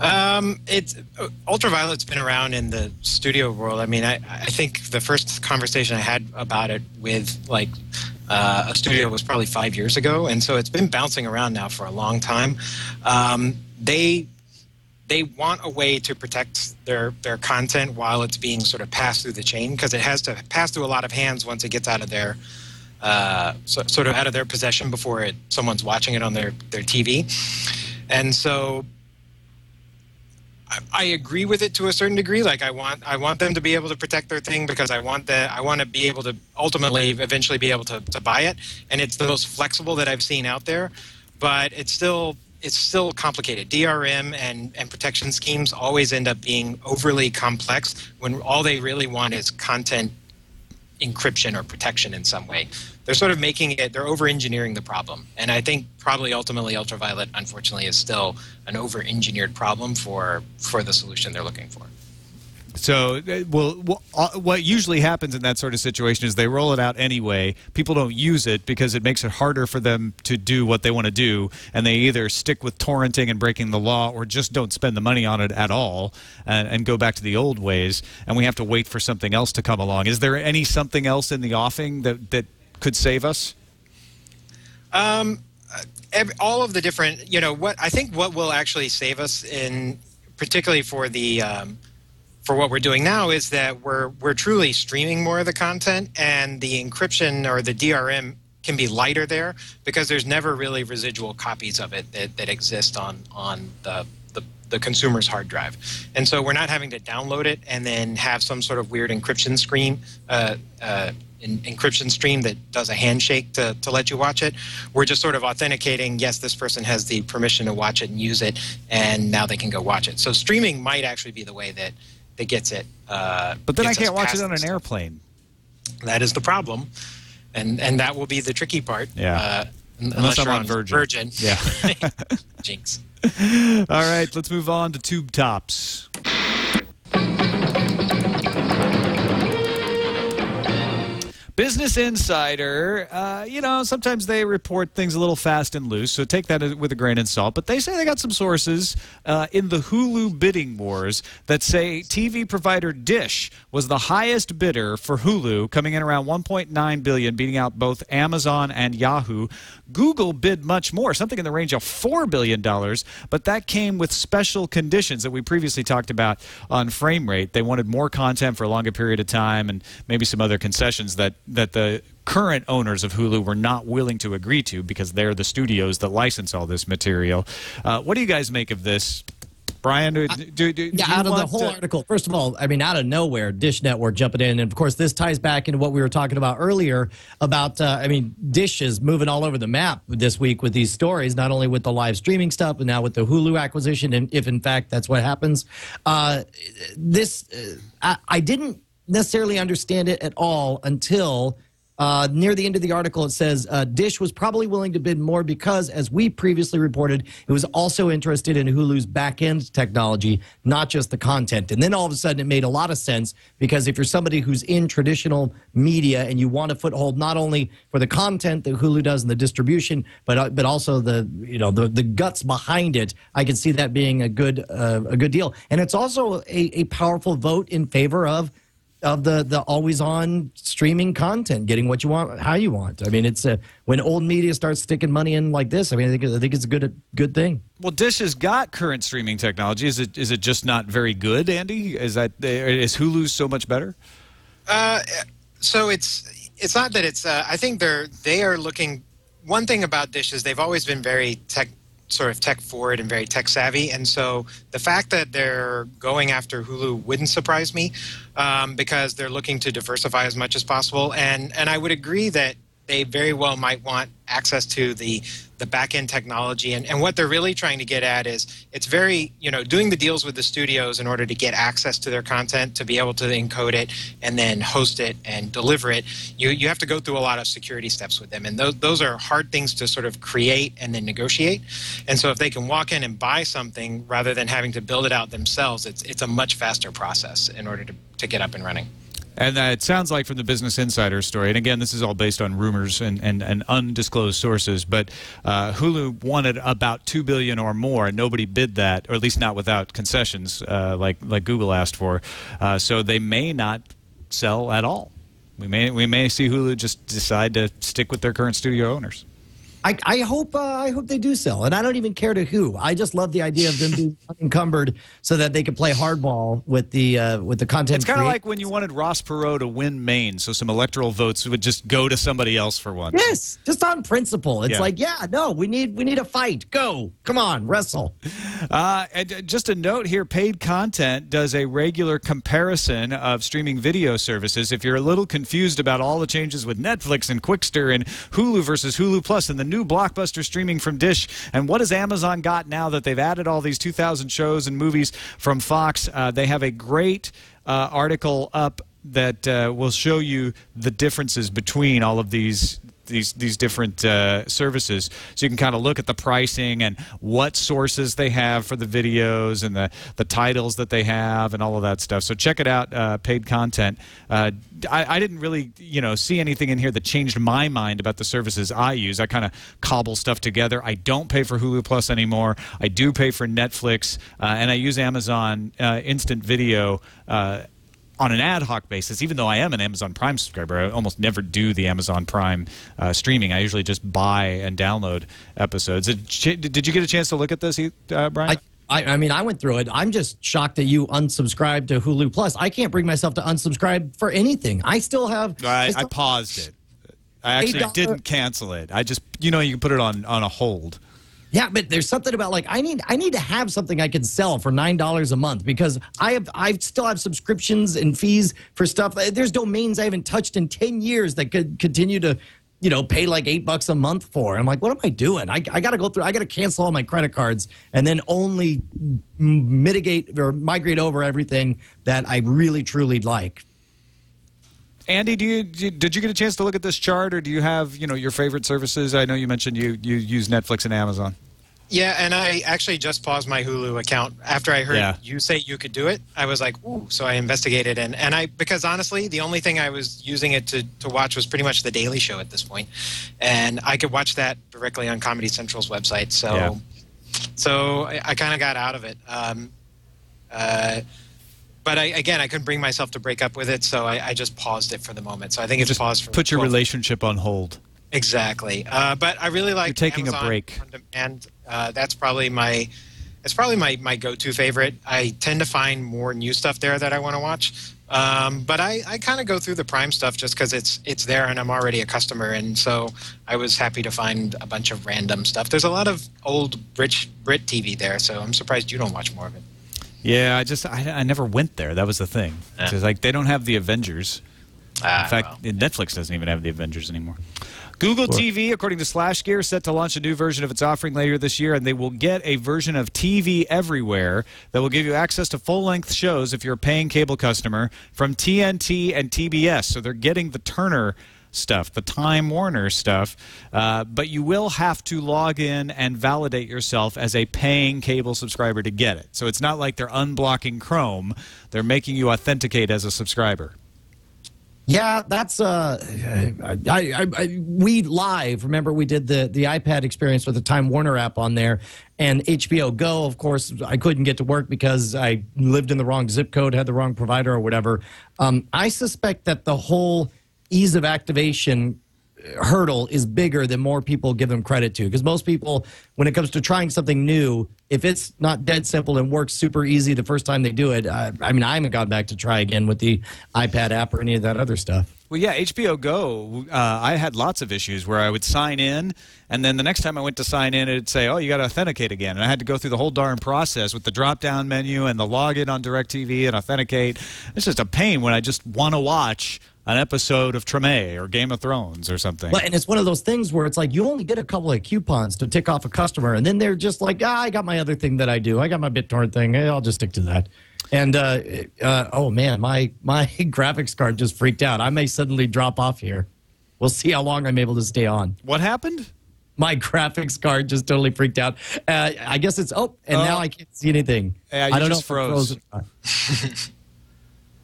Um, it's uh, ultraviolet's been around in the studio world. I mean, I, I think the first conversation I had about it with like uh, a studio was probably five years ago, and so it's been bouncing around now for a long time. Um, they they want a way to protect their their content while it's being sort of passed through the chain because it has to pass through a lot of hands once it gets out of their uh, so, sort of out of their possession before it someone's watching it on their their TV, and so I agree with it to a certain degree. Like I want, I want them to be able to protect their thing because I want that. I want to be able to ultimately, eventually, be able to, to buy it, and it's the most flexible that I've seen out there. But it's still, it's still complicated. DRM and and protection schemes always end up being overly complex when all they really want is content encryption or protection in some way. They're sort of making it, they're over engineering the problem. And I think probably ultimately ultraviolet, unfortunately, is still an over engineered problem for, for the solution they're looking for. So, uh, well, uh, what usually happens in that sort of situation is they roll it out anyway. People don't use it because it makes it harder for them to do what they want to do, and they either stick with torrenting and breaking the law, or just don't spend the money on it at all and, and go back to the old ways. And we have to wait for something else to come along. Is there any something else in the offing that that could save us? Um, every, all of the different, you know, what I think what will actually save us in, particularly for the. Um, for what we're doing now is that we're we're truly streaming more of the content and the encryption or the DRM can be lighter there because there's never really residual copies of it that, that exist on on the, the the consumer's hard drive and so we're not having to download it and then have some sort of weird encryption screen uh, uh, encryption stream that does a handshake to, to let you watch it. We're just sort of authenticating, yes, this person has the permission to watch it and use it, and now they can go watch it. So streaming might actually be the way that that gets it. Uh, but then I can't watch it on an airplane. That is the problem, and and that will be the tricky part. Yeah. Uh, unless, unless I'm on, on Virgin. Virgin. Yeah. Jinx. All right, let's move on to tube tops. Business Insider, uh, you know, sometimes they report things a little fast and loose, so take that with a grain of salt. But they say they got some sources uh, in the Hulu bidding wars that say TV provider Dish was the highest bidder for Hulu, coming in around 1.9 billion, beating out both Amazon and Yahoo. Google bid much more, something in the range of four billion dollars, but that came with special conditions that we previously talked about on frame rate. They wanted more content for a longer period of time, and maybe some other concessions that that the current owners of Hulu were not willing to agree to because they're the studios that license all this material. Uh, what do you guys make of this? Brian, do, do, do, yeah, out of the whole to... article, first of all, I mean, out of nowhere, Dish Network jumping in, and of course, this ties back into what we were talking about earlier about. Uh, I mean, Dish is moving all over the map this week with these stories, not only with the live streaming stuff, but now with the Hulu acquisition, and if in fact that's what happens. Uh, this, uh, I, I didn't necessarily understand it at all until uh, near the end of the article, it says uh, Dish was probably willing to bid more because, as we previously reported, it was also interested in Hulu's back end technology, not just the content. And then all of a sudden, it made a lot of sense because if you're somebody who's in traditional media and you want a foothold not only for the content that Hulu does and the distribution, but uh, but also the you know the the guts behind it, I can see that being a good uh, a good deal. And it's also a, a powerful vote in favor of of the the always on streaming content, getting what you want, how you want. I mean, it's a, when old media starts sticking money in like this. I mean, I think I think it's a good good thing. Well, Dish has got current streaming technology. Is it is it just not very good, Andy? Is that is Hulu so much better? Uh, so it's it's not that it's. Uh, I think they're they are looking. One thing about Dish is they've always been very tech sort of tech forward and very tech savvy. And so the fact that they're going after Hulu wouldn't surprise me um, because they're looking to diversify as much as possible. And and I would agree that they very well might want access to the the back end technology. And, and what they're really trying to get at is it's very you know doing the deals with the studios in order to get access to their content to be able to encode it and then host it and deliver it. You you have to go through a lot of security steps with them. And those those are hard things to sort of create and then negotiate. And so if they can walk in and buy something rather than having to build it out themselves it's it's a much faster process in order to, to get up and running And that it sounds like from the Business Insider story, and again, this is all based on rumors and, and, and undisclosed sources, but uh, Hulu wanted about two billion or more, and nobody bid that, or at least not without concessions, uh, like like Google asked for. Uh, so they may not sell at all. We may we may see Hulu just decide to stick with their current studio owners. I, I hope uh, I hope they do sell, and I don't even care to who. I just love the idea of them being unencumbered so that they can play hardball with the uh, with the content. It's kind of like when you wanted Ross Perot to win Maine, so some electoral votes would just go to somebody else for once. yes, just on principle. It's Yeah. like, yeah, no, we need we need a fight. Go, come on, wrestle. Uh, and uh, just a note here paid content does a regular comparison of streaming video services. If you're a little confused about all the changes with Netflix and Qwikster and Hulu versus Hulu Plus and the new blockbuster streaming from Dish, and what has Amazon got now that they've added all these 2,000 shows and movies from Fox, uh, they have a great uh, article up that uh, will show you the differences between all of these these these different uh, services, so you can kind of look at the pricing and what sources they have for the videos and the the titles that they have and all of that stuff. So check it out, uh, paid content. Uh, I, I didn't really you know see anything in here that changed my mind about the services I use. I kind of cobble stuff together. I don't pay for Hulu Plus anymore. I do pay for Netflix, uh, and I use Amazon uh, Instant Video. On an ad hoc basis, even though I am an Amazon Prime subscriber, I almost never do the Amazon Prime uh, streaming. I usually just buy and download episodes. Did, did you get a chance to look at this, uh, Brian? I, I, I mean, I went through it. I'm just shocked that you unsubscribed to Hulu Plus. I can't bring myself to unsubscribe for anything. I still have. I, I still- paused it. I actually $8 didn't cancel it. I just, you know, you can put it on on a hold. Yeah, but there's something about like I need I need to have something I can sell for nine dollars a month because I have I still have subscriptions and fees for stuff. Uh, there's domains I haven't touched in ten years that could continue to, you know, pay like eight bucks a month for. I'm like, what am I doing? I, I got to go through. I got to cancel all my credit cards and then only mitigate or migrate over everything that I really truly like. Andy, do you- did you get a chance to look at this chart, or do you have you know your favorite services? I know you mentioned you you use Netflix and Amazon. Yeah, and I actually just paused my Hulu account after I heard Yeah. you say you could do it. I was like, ooh, so I investigated and, and I because honestly, the only thing I was using it to, to watch was pretty much the Daily Show at this point. And I could watch that directly on Comedy Central's website. So Yeah. so I, I kind of got out of it. Um, uh, but I, again, I couldn't bring myself to break up with it, so I, I just paused it for the moment. So I think it's Just paused for put your relationship on hold. Exactly. Uh, but I really like You're taking a break. on demand. Uh, that's probably my it's probably my, my go-to favorite. I tend to find more new stuff there that I want to watch. Um, but I, I kind of go through the Prime stuff just because it's it's there and I'm already a customer, and so I was happy to find a bunch of random stuff. There's a lot of old Brit Brit TV there, so I'm surprised you don't watch more of it. Yeah, I just I, I never went there. That was the thing. Yeah. It's like they don't have the Avengers. Ah, In fact, well. Netflix doesn't even have the Avengers anymore. Google TV, according to SlashGear, is set to launch a new version of its offering later this year, and they will get a version of TV Everywhere that will give you access to full-length shows if you're a paying cable customer from TNT and TBS. So they're getting the Turner stuff, the Time Warner stuff, uh, but you will have to log in and validate yourself as a paying cable subscriber to get it. So it's not like they're unblocking Chrome; they're making you authenticate as a subscriber. Yeah, that's uh, I, I, I we live. Remember, we did the the iPad experience with the Time Warner app on there, and HBO Go. Of course, I couldn't get to work because I lived in the wrong zip code, had the wrong provider, or whatever. Um, I suspect that the whole ease of activation hurdle is bigger than more people give them credit to. Because most people, when it comes to trying something new, if it's not dead simple and works super easy the first time they do it, I, I mean, I haven't gone back to try again with the iPad app or any of that other stuff. Well, yeah, HBO Go. Uh, I had lots of issues where I would sign in, and then the next time I went to sign in, it'd say, "Oh, you got to authenticate again," and I had to go through the whole darn process with the drop-down menu and the login on DirecTV and authenticate. It's just a pain when I just want to watch an episode of Treme or Game of Thrones or something. But, and it's one of those things where it's like you only get a couple of coupons to tick off a customer, and then they're just like, ah, I got my other thing that I do. I got my BitTorrent thing. Eh, I'll just stick to that. And uh, uh, oh man, my my graphics card just freaked out. I may suddenly drop off here. We'll see how long I'm able to stay on. what happened? My graphics card just totally freaked out. Uh, I guess it's oh, and Oh. now I can't see anything. Yeah, you I don't just know froze. not.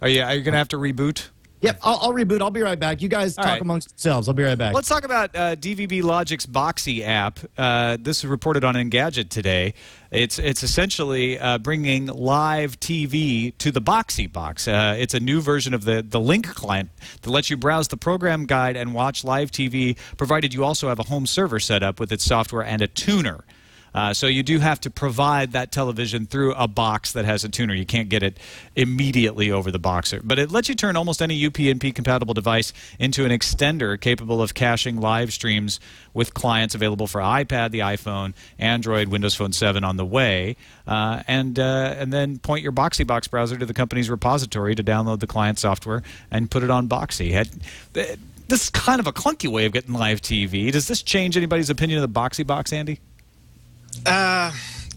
Are you are you gonna have to reboot? Yep, I'll, I'll reboot. I'll be right back. You guys All talk right. amongst yourselves. I'll be right back. Let's talk about uh, DVB Logic's Boxee app. Uh, this is reported on Engadget today. It's it's essentially uh, bringing live TV to the Boxee box. Uh, it's a new version of the the Link client that lets you browse the program guide and watch live TV, provided you also have a home server set up with its software and a tuner. Uh, so you do have to provide that television through a box that has a tuner. You can't get it immediately over the Boxee, but it lets you turn almost any UPnP compatible device into an extender capable of caching live streams with clients available for iPad, the iPhone, Android, Windows Phone 7 on the way, uh, and uh, and then point your Boxee Box browser to the company's repository to download the client software and put it on Boxee. Had- This is kind of a clunky way of getting live TV. Does this change anybody's opinion of the Boxee Box, Andy? Uh,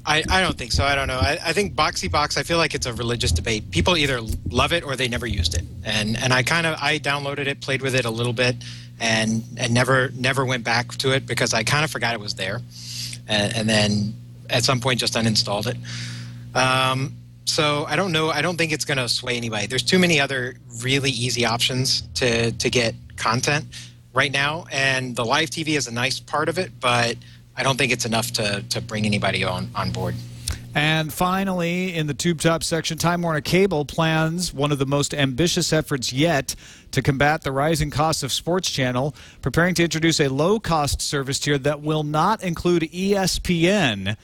I, I don't think so. I don't know. I, I think Boxee Box. I feel like it's a religious debate. People either love it or they never used it. And and I kind of I downloaded it, played with it a little bit, and and never never went back to it because I kind of forgot it was there, and, and then at some point just uninstalled it. Um, so I don't know. I don't think it's going to sway anybody. There's too many other really easy options to to get content right now, and the live TV is a nice part of it, but I don't think it's enough to to bring anybody on on board. And finally, in the tube top section, Time Warner Cable plans one of the most ambitious efforts yet to combat the rising costs of Sports Channel, preparing to introduce a low cost service tier that will not include ESPN.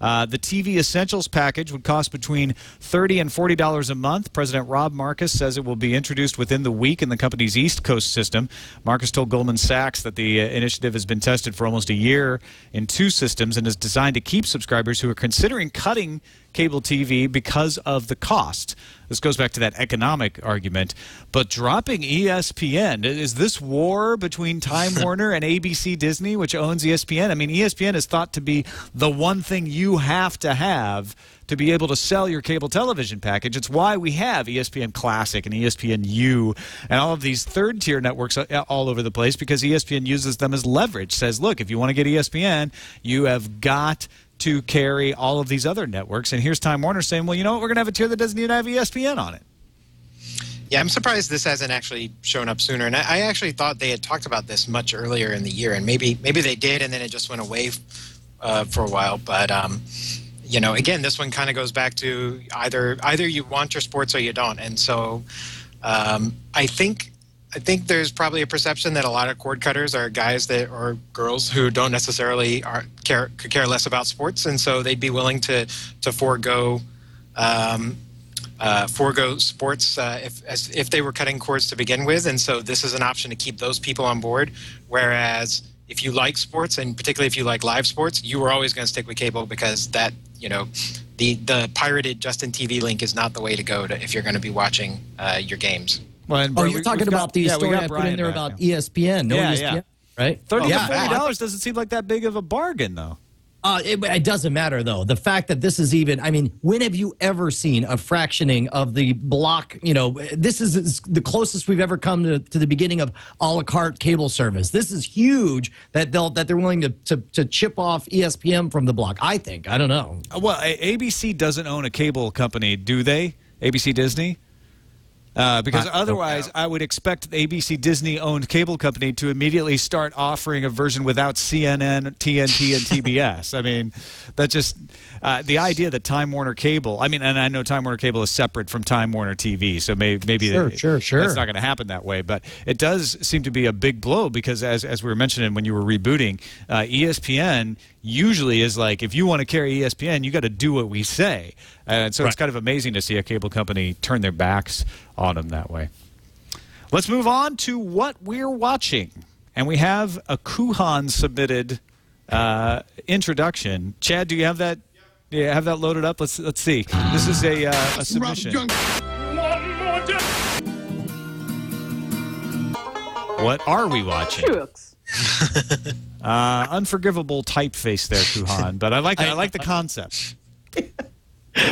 Uh, the TV Essentials package would cost between 30 and $40 a month. President Rob Marcus says it will be introduced within the week in the company's East Coast system. Marcus told Goldman Sachs that the uh, initiative has been tested for almost a year in two systems and is designed to keep subscribers who are considering cutting cable TV because of the cost. This goes back to that economic argument. But dropping ESPN, is this war between Time Warner and ABC Disney, which owns ESPN? I mean, ESPN is thought to be the one thing you have to have to be able to sell your cable television package. It's why we have ESPN Classic and ESPN U and all of these third tier networks uh, all over the place because ESPN uses them as leverage. Says, look, if you want to get ESPN, you have got to carry all of these other networks. And here's Time Warner saying, well, you know what? We're going to have a tier that doesn't even have ESPN on it. Yeah, I'm surprised this hasn't actually shown up sooner. And I, I actually thought they had talked about this much earlier in the year, and maybe maybe they did, and then it just went away uh, for a while. But um, you know, again, this one kind of goes back to either either you want your sports or you don't. And so um, I think I think there's probably a perception that a lot of cord cutters are guys that or girls who don't necessarily are care could care less about sports, and so they'd be willing to to forego. Um, uh, forego sports uh, if as, if they were cutting cords to begin with, and so this is an option to keep those people on board. Whereas if you like sports, and particularly if you like live sports, you are always going to stick with cable because that you know the the pirated Justin TV link is not the way to go to if you're going to be watching uh, your games. Well, Oh, you're we- talking we've got- about the yeah, story I put Brian in there about now. ESPN. No Yeah, ESPN, yeah. right? Thirty Yeah. to forty dollars doesn't seem like that big of a bargain, though. Uh, it, it doesn't matter though. The fact that this is even, I mean, when have you ever seen a fractioning of the block? You know, this is, the closest we've ever come to, to the beginning of a la carte cable service. This is huge that they'll that they're willing to, to to chip off ESPN from the block. I think. I don't know. Uh, Well, ABC doesn't own a cable company, do they? ABC Disney? Uh, because otherwise, I would expect the ABC Disney owned cable company to immediately start offering a version without CNN, TNT, and TBS. I mean, that just uh, the idea that Time Warner Cable. I mean, and I know Time Warner Cable is separate from Time Warner TV, so maybe maybe Sure, that- sure, sure. that's not going to happen that way. But it does seem to be a big blow because, as as we were mentioning when you were rebooting, uh, ESPN usually is like if you want to carry ESPN, you got to do what we say, and so it's kind of amazing to see a cable company turn their backs on them that way. Let's move on to what we're watching, and we have a Kuhan submitted uh, introduction. Chad, do you have that? Yeah, have that loaded up. Let's let's see. This is a, uh, a submission. What are we watching? Uh, unforgivable typeface there, Kuhan. But I like I like the concept.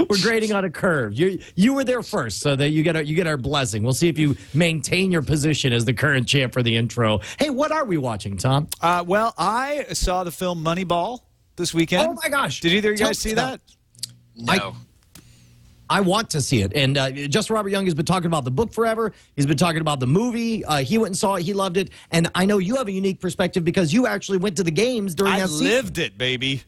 We're grading on a curve. You you were there first, so that you get a, you get our blessing. We'll see if you maintain your position as the current champ for the intro. Hey, what are we watching, Tom? Uh, well, I saw the film Moneyball this weekend. Oh my gosh! Did either of you Tell guys see me that? No. I want to see it. And uh, Justin Robert Young has been talking about the book forever. He's been talking about the movie. Uh, he went and saw it. He loved it. And I know you have a unique perspective because you actually went to the games during I that season. lived it, baby.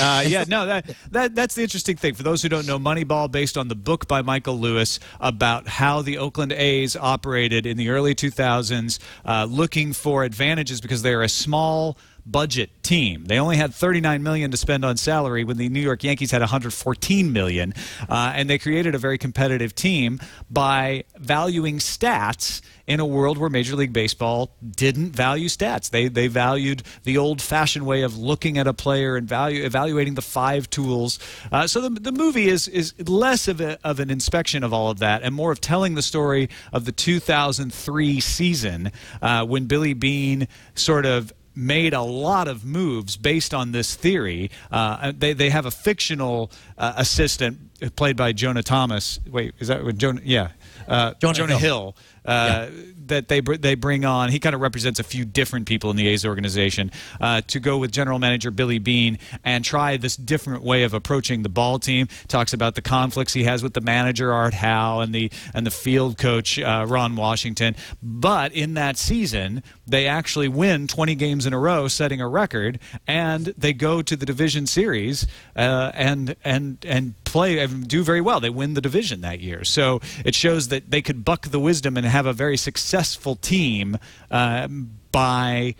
Uh, yeah, no, that, that that's the interesting thing. For those who don't know, Moneyball, based on the book by Michael Lewis about how the Oakland A's operated in the early 2000s, uh, looking for advantages because they're a small budget team. They only had 39 million to spend on salary when the New York Yankees had 114 million, uh, and they created a very competitive team by valuing stats in a world where Major League Baseball didn't value stats. They they valued the old-fashioned way of looking at a player and value evaluating the five tools. Uh, so the, the movie is is less of a, of an inspection of all of that and more of telling the story of the 2003 season uh, when Billy Beane sort of made a lot of moves based on this theory. Uh, they, they have a fictional uh, assistant played by Jonah Thomas. Wait, is that what Jonah? Yeah. Uh, Jonah Jonah, Hill. Hill. Uh, That they br- they bring on, he kind of represents a few different people in the A's organization uh, to go with general manager Billy Beane and try this different way of approaching the ball team. Talks about the conflicts he has with the manager Art Howe and the and the field coach uh, Ron Washington. But in that season, they actually win 20 games in a row, setting a record, and they go to the division series uh, and and and play and do very well. They win the division that year, so it shows that they could buck the wisdom and have a very successful team uh, by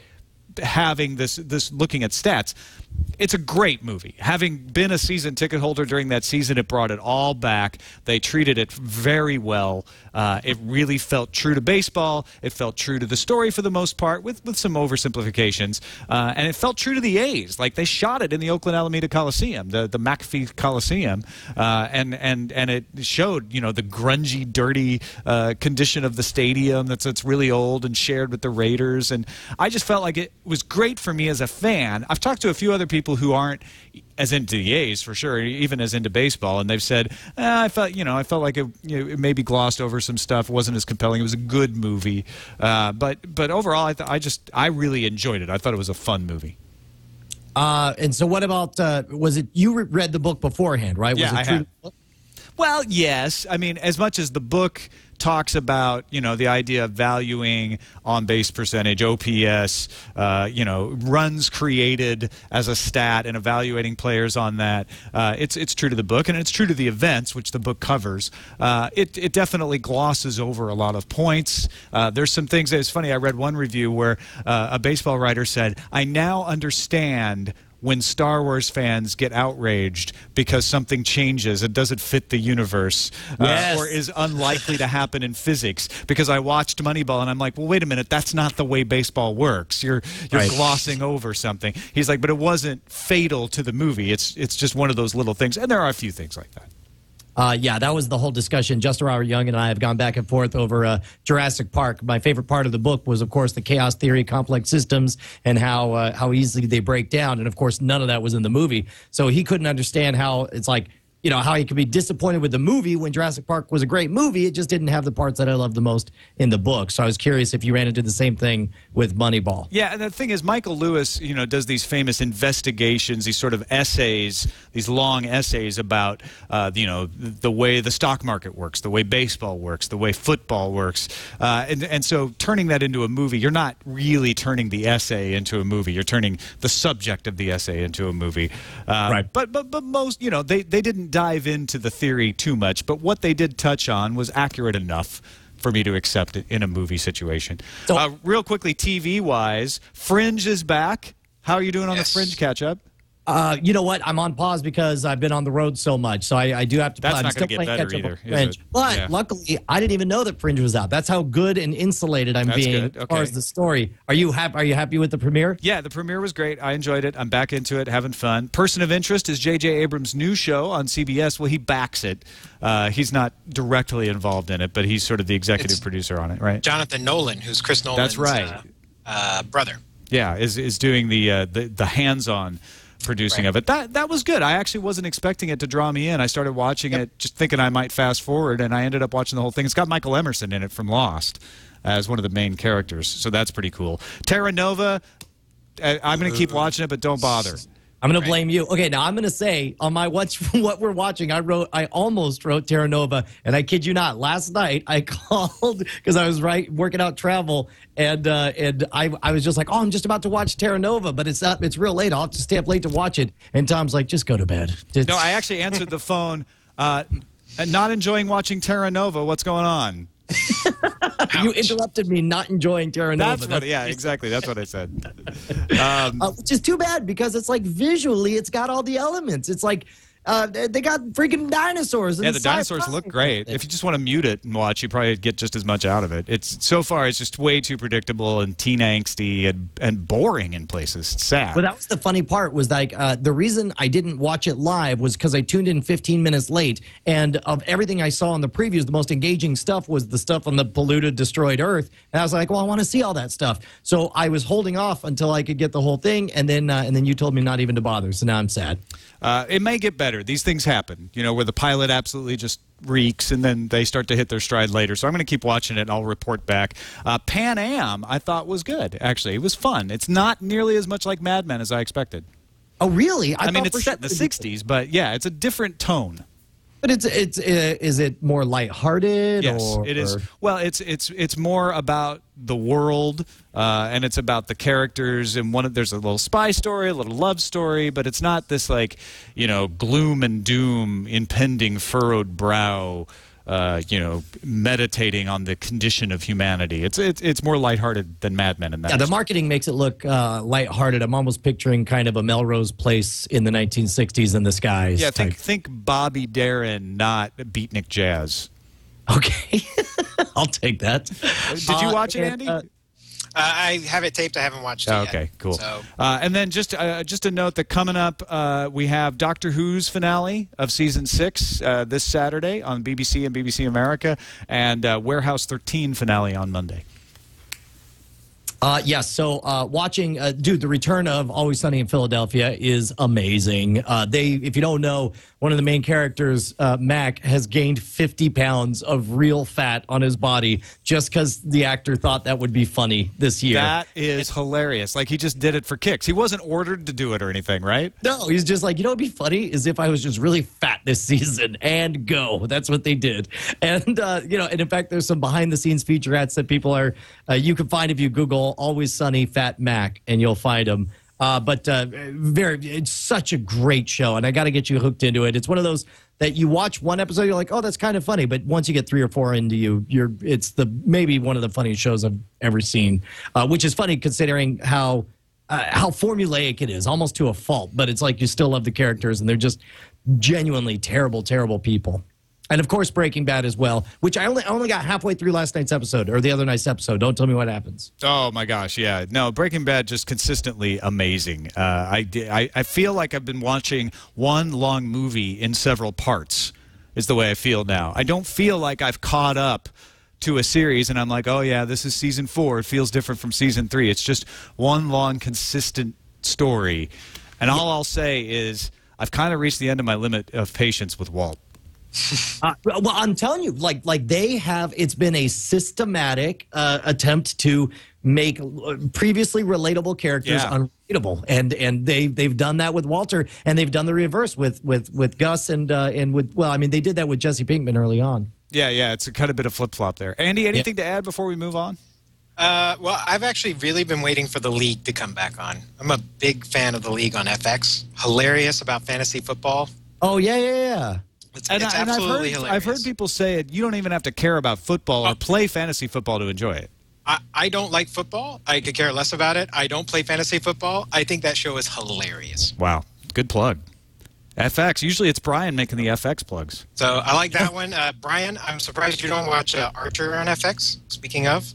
having this this looking at stats. It's a great movie. Having been a season ticket holder during that season, it brought it all back. They treated it very well. Uh, it really felt true to baseball. It felt true to the story for the most part, with with some oversimplifications, uh, and it felt true to the A's. Like they shot it in the Oakland Alameda Coliseum, the the McAfee Coliseum, uh, and and and it showed you know the grungy, dirty uh, condition of the stadium that's that's really old and shared with the Raiders. And I just felt like it was great for me as a fan. I've talked to a few other people who aren't as into the A's for sure, even as into baseball, and they've said, eh, "I felt, you know, I felt like it, you know, it maybe glossed over some stuff. Wasn't as compelling. It was a good movie, uh, but but overall, I, th- I just I really enjoyed it. I thought it was a fun movie. Uh, and so, what about? Uh, was it you re- read the book beforehand, right? Yeah, was it I true had. to the book? Well, yes. I mean, as much as the book talks about, you know, the idea of valuing on base percentage, OPS, uh, you know, runs created as a stat and evaluating players on that, uh, it's it's true to the book and it's true to the events which the book covers. Uh, it it definitely glosses over a lot of points. Uh, there's some things. That it's funny. I read one review where uh, a baseball writer said, "I now understand." When Star Wars fans get outraged because something changes and doesn't fit the universe Yes. uh, or is unlikely to happen in physics because I watched Moneyball and I'm like, well, wait a minute, that's not the way baseball works. You're you're Right. glossing over something. He's like, but it wasn't fatal to the movie. It's it's just one of those little things, and there are a few things like that. Uh, yeah, that was the whole discussion. Justin Robert Young and I have gone back and forth over uh, Jurassic Park. My favorite part of the book was, of course, the chaos theory, complex systems, and how uh, how easily they break down. And of course, none of that was in the movie. So he couldn't understand how it's like, you know, how you could be disappointed with the movie when Jurassic Park was a great movie. It just didn't have the parts that I loved the most in the book. So I was curious if you ran into the same thing with Moneyball. Yeah, and the thing is, Michael Lewis, you know, does these famous investigations, these sort of essays, these long essays about, uh, you know, the way the stock market works, the way baseball works, the way football works, uh, and and so turning that into a movie, you're not really turning the essay into a movie. You're turning the subject of the essay into a movie. Uh, Right. But but but most, you know, they they didn't dive into the theory too much, but what they did touch on was accurate enough. For me to accept it in a movie situation. Uh, real quickly, TV wise, Fringe is back. How are you doing on Yes. the Fringe catch up? Uh, you know what? I'm on pause because I've been on the road so much, so I, I do have to. That's I'm not still gonna get better either, Fringe. But Yeah. luckily, I didn't even know that Fringe was out. That's how good and insulated I'm That's being good. as far Okay. as the story. Are you happy? Are you happy with the premiere? Yeah, the premiere was great. I enjoyed it. I'm back into it, having fun. Person of interest is J.J. Abrams' new show on CBS. Well, he backs it. Uh, he's not directly involved in it, but he's sort of the executive It's- producer on it, right? Jonathan Nolan, who's Chris Nolan's right. uh, uh, brother. Yeah, is is doing the uh, the, the hands-on producing Right. of it. That that was good. I actually wasn't expecting it to draw me in. I started watching it just thinking I might fast forward, and I ended up watching the whole thing. It's got Michael Emerson in it from Lost as one of the main characters, so that's pretty cool. Terra Nova. uh, I'm going to keep watching it, but don't bother. I'm going to blame you. Okay, now I'm going to say on my what's what we're watching. I wrote, I almost wrote Terra Nova, and I kid you not. Last night I called because I was right working out travel, and uh, and I I was just like, oh, I'm just about to watch Terra Nova, but it's not, it's real late. I'll have to stay up late to watch it. And Tom's like, just go to bed. It's- No, I actually answered the phone. Uh, not enjoying watching Terra Nova. What's going on? you interrupted me not enjoying Terra Nova. That's what. Yeah, exactly. That's what I said. uh, which is too bad because it's like visually, it's got all the elements. It's like uh, they they got freaking dinosaurs. Yeah, the dinosaurs look great. If you just want to mute it and watch, you probably get just as much out of it. It's so far, it's just way too predictable and teen angsty and, and boring in places. It's sad. Well, that was the funny part. Was like uh, the reason I didn't watch it live was because I tuned in 15 minutes late, and of everything I saw in the previews, the most engaging stuff was the stuff on the polluted, destroyed Earth. And I was like, well, I want to see all that stuff. So I was holding off until I could get the whole thing, and then uh, and then you told me not even to bother. So now I'm sad. Uh, it may get better. These things happen, you know, where the pilot absolutely just reeks and then they start to hit their stride later. So I'm going to keep watching it and I'll report back. Uh, Pan Am, I thought was good, actually. It was fun. It's not nearly as much like Mad Men as I expected. Oh, really? I, mean, it's set in the 60s, but yeah, it's a different tone. But it's it's uh, is it more lighthearted? Yes, or, it is. or- Well, it's it's it's more about the world, uh, and it's about the characters. And one of there's a little spy story, a little love story, but it's not this like you know gloom and doom, impending furrowed brow. Uh, you know, meditating on the condition of humanity. It's it's it's more lighthearted than Mad Men in that. Yeah, the respect. marketing makes it look uh, lighthearted. I'm almost picturing kind of a Melrose Place in the 1960s in the skies. yeah, think type. think Bobby Darin, not Beatnik Jazz. Okay, I'll take that. Did you Uh, watch it, Andy? uh, Uh, I have it taped. I haven't watched it Oh, yet. okay, cool. So Uh, and then just uh, just a note that coming up, uh, we have Doctor Who's finale of season six uh, this Saturday on BBC and BBC America, and uh, Warehouse 13 finale on Monday. Uh, yes. So uh, watching, uh, dude, the return of Always Sunny in Philadelphia is amazing. Uh, they, if you don't know, one of the main characters, uh, Mac, has gained 50 pounds of real fat on his body just because the actor thought that would be funny this year. That is hilarious. Like he just did it for kicks. He wasn't ordered to do it or anything, right? No, he's just like, you know what'd be funny is if I was just really fat this season and go. That's what they did. And, uh, you know, and in fact, there's some behind the scenes featurettes that people are, uh, you can find if you Google Always Sunny Fat Mac and you'll find them. Uh, but uh, very, it's such a great show, and I got to get you hooked into it. It's one of those that you watch one episode, you're like, oh, that's kind of funny, but once you get three or four into you, you're, it's the maybe one of the funniest shows I've ever seen, uh, which is funny considering how uh, how formulaic it is, almost to a fault. But it's like you still love the characters, and they're just genuinely terrible, terrible people. And of course, Breaking Bad as well, which I only only got halfway through last night's episode or the other night's episode. Don't tell me what happens. Oh my gosh, yeah. No, Breaking Bad just consistently amazing. Uh, I, I I feel like I've been watching one long movie in several parts. Is the way I feel now. I don't feel like I've caught up to a series and I'm like, oh yeah, this is season four. It feels different from season three. It's just one long consistent story. And all I'll say is I've kind of reached the end of my limit of patience with Walt. Uh, well, I'm telling you, like like they have. It's been a systematic uh, attempt to make uh, previously relatable characters Yeah. unrelatable, and and they they've done that with Walter, and they've done the reverse with with with Gus and uh, and with well, I mean they did that with Jesse Pinkman early on. Yeah, yeah, it's a kind of bit of flip flop there. Andy, anything to add before we move on? Uh, well, I've actually really been waiting for the league to come back on. I'm a big fan of the league on FX. Hilarious about fantasy football. Oh yeah, yeah, yeah. It's, And, it's I- and I've, absolutely heard, hilarious. I've heard people say it. You don't even have to care about football or play fantasy football to enjoy it. I, I don't like football. I could care less about it. I don't play fantasy football. I think that show is hilarious. Wow, Good plug. FX. Usually it's Brian making the FX plugs. So I like that one. Uh, Brian, I'm surprised you don't watch uh, Archer on FX. Speaking of,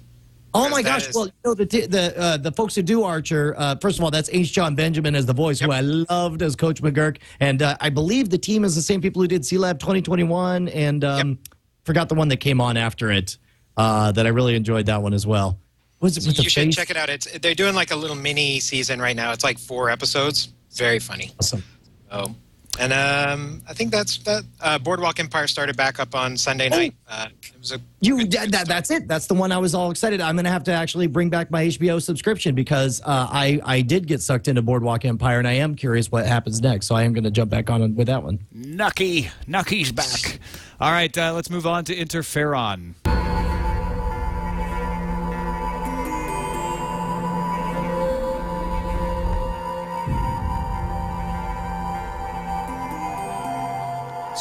Oh my gosh! is- Well, you know the t- the uh, the folks who do Archer. Uh, first of all, that's H. Jon Benjamin as the voice, who I loved as Coach McGuirk, and uh, I believe the team is the same people who did Sealab 2021, and um, forgot the one that came on after it. Uh, that I really enjoyed that one as well. Was it with the you should face? check it out. It's they're doing like a little mini season right now. It's like four episodes. Very funny. Awesome. Oh, and um, I think that's that. Uh, Boardwalk Empire started back up on Sunday night. Uh, it was a You good- that, good that's it. That's the one I was all excited. I'm going to have to actually bring back my HBO subscription because uh, I I did get sucked into Boardwalk Empire, and I am curious what happens next. So I am going to jump back on with that one. Nucky. Nucky's back. All right, uh, let's move on to Interferon.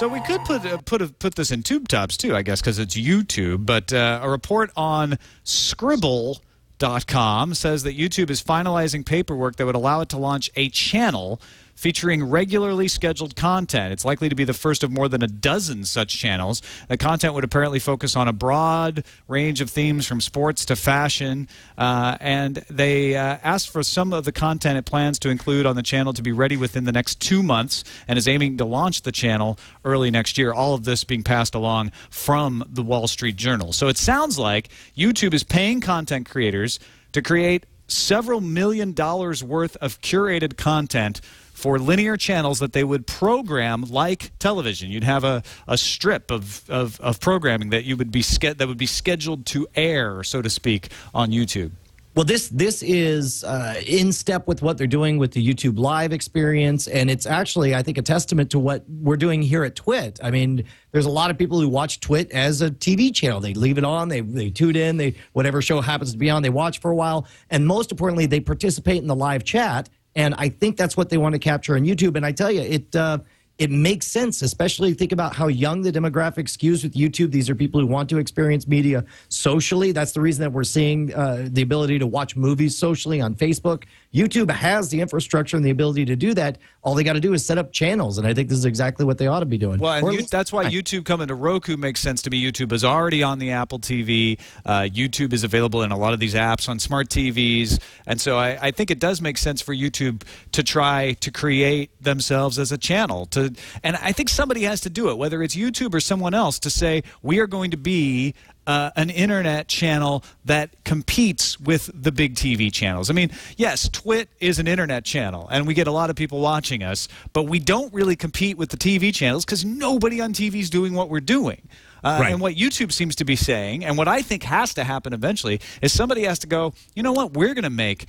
So we could put uh, put a, put this in tube tops too, I guess, because it's YouTube. But uh, a report on Scribble.com says that YouTube is finalizing paperwork that would allow it to launch a channel featuring regularly scheduled content. It's likely to be the first of more than a dozen such channels. The content would apparently focus on a broad range of themes from sports to fashion. Uh, and they uh, asked for some of the content it plans to include on the channel to be ready within the next two months and is aiming to launch the channel early next year. All of this being passed along from the Wall Street Journal. So it sounds like YouTube is paying content creators to create several million dollars worth of curated content for linear channels that they would program like television. You'd have a, a strip of, of, of programming that you would be that would be scheduled to air, so to speak, on YouTube. Well, this this is uh, in step with what they're doing with the YouTube Live experience, and it's actually, I think, a testament to what we're doing here at TWiT. I mean, there's a lot of people who watch TWiT as a TV channel. They leave it on, they they tune in, they whatever show happens to be on, they watch for a while, and most importantly, they participate in the live chat. And I think that's what they want to capture on YouTube. And I tell you, it. Uh, it makes sense, especially think about how young the demographic skews with YouTube. These are people who want to experience media socially. That's the reason that we're seeing uh, the ability to watch movies socially on Facebook. YouTube has the infrastructure and the ability to do that. All they got to do is set up channels, and I think this is exactly what they ought to be doing. Well, and Or you, that's why YouTube coming to Roku makes sense to me. YouTube is already on the Apple TV. Uh, YouTube is available in a lot of these apps on smart TVs, and so I, I think it does make sense for YouTube to try to create themselves as a channel. To and I think somebody has to do it, whether it's YouTube or someone else, to say we are going to be uh, an internet channel that competes with the big TV channels. I mean, yes, TWiT is an internet channel, and we get a lot of people watching us, but we don't really compete with the TV channels because nobody on TV is doing what we're doing. Uh, Right. And what YouTube seems to be saying, and what I think has to happen eventually, is somebody has to go, you know what, we're going to make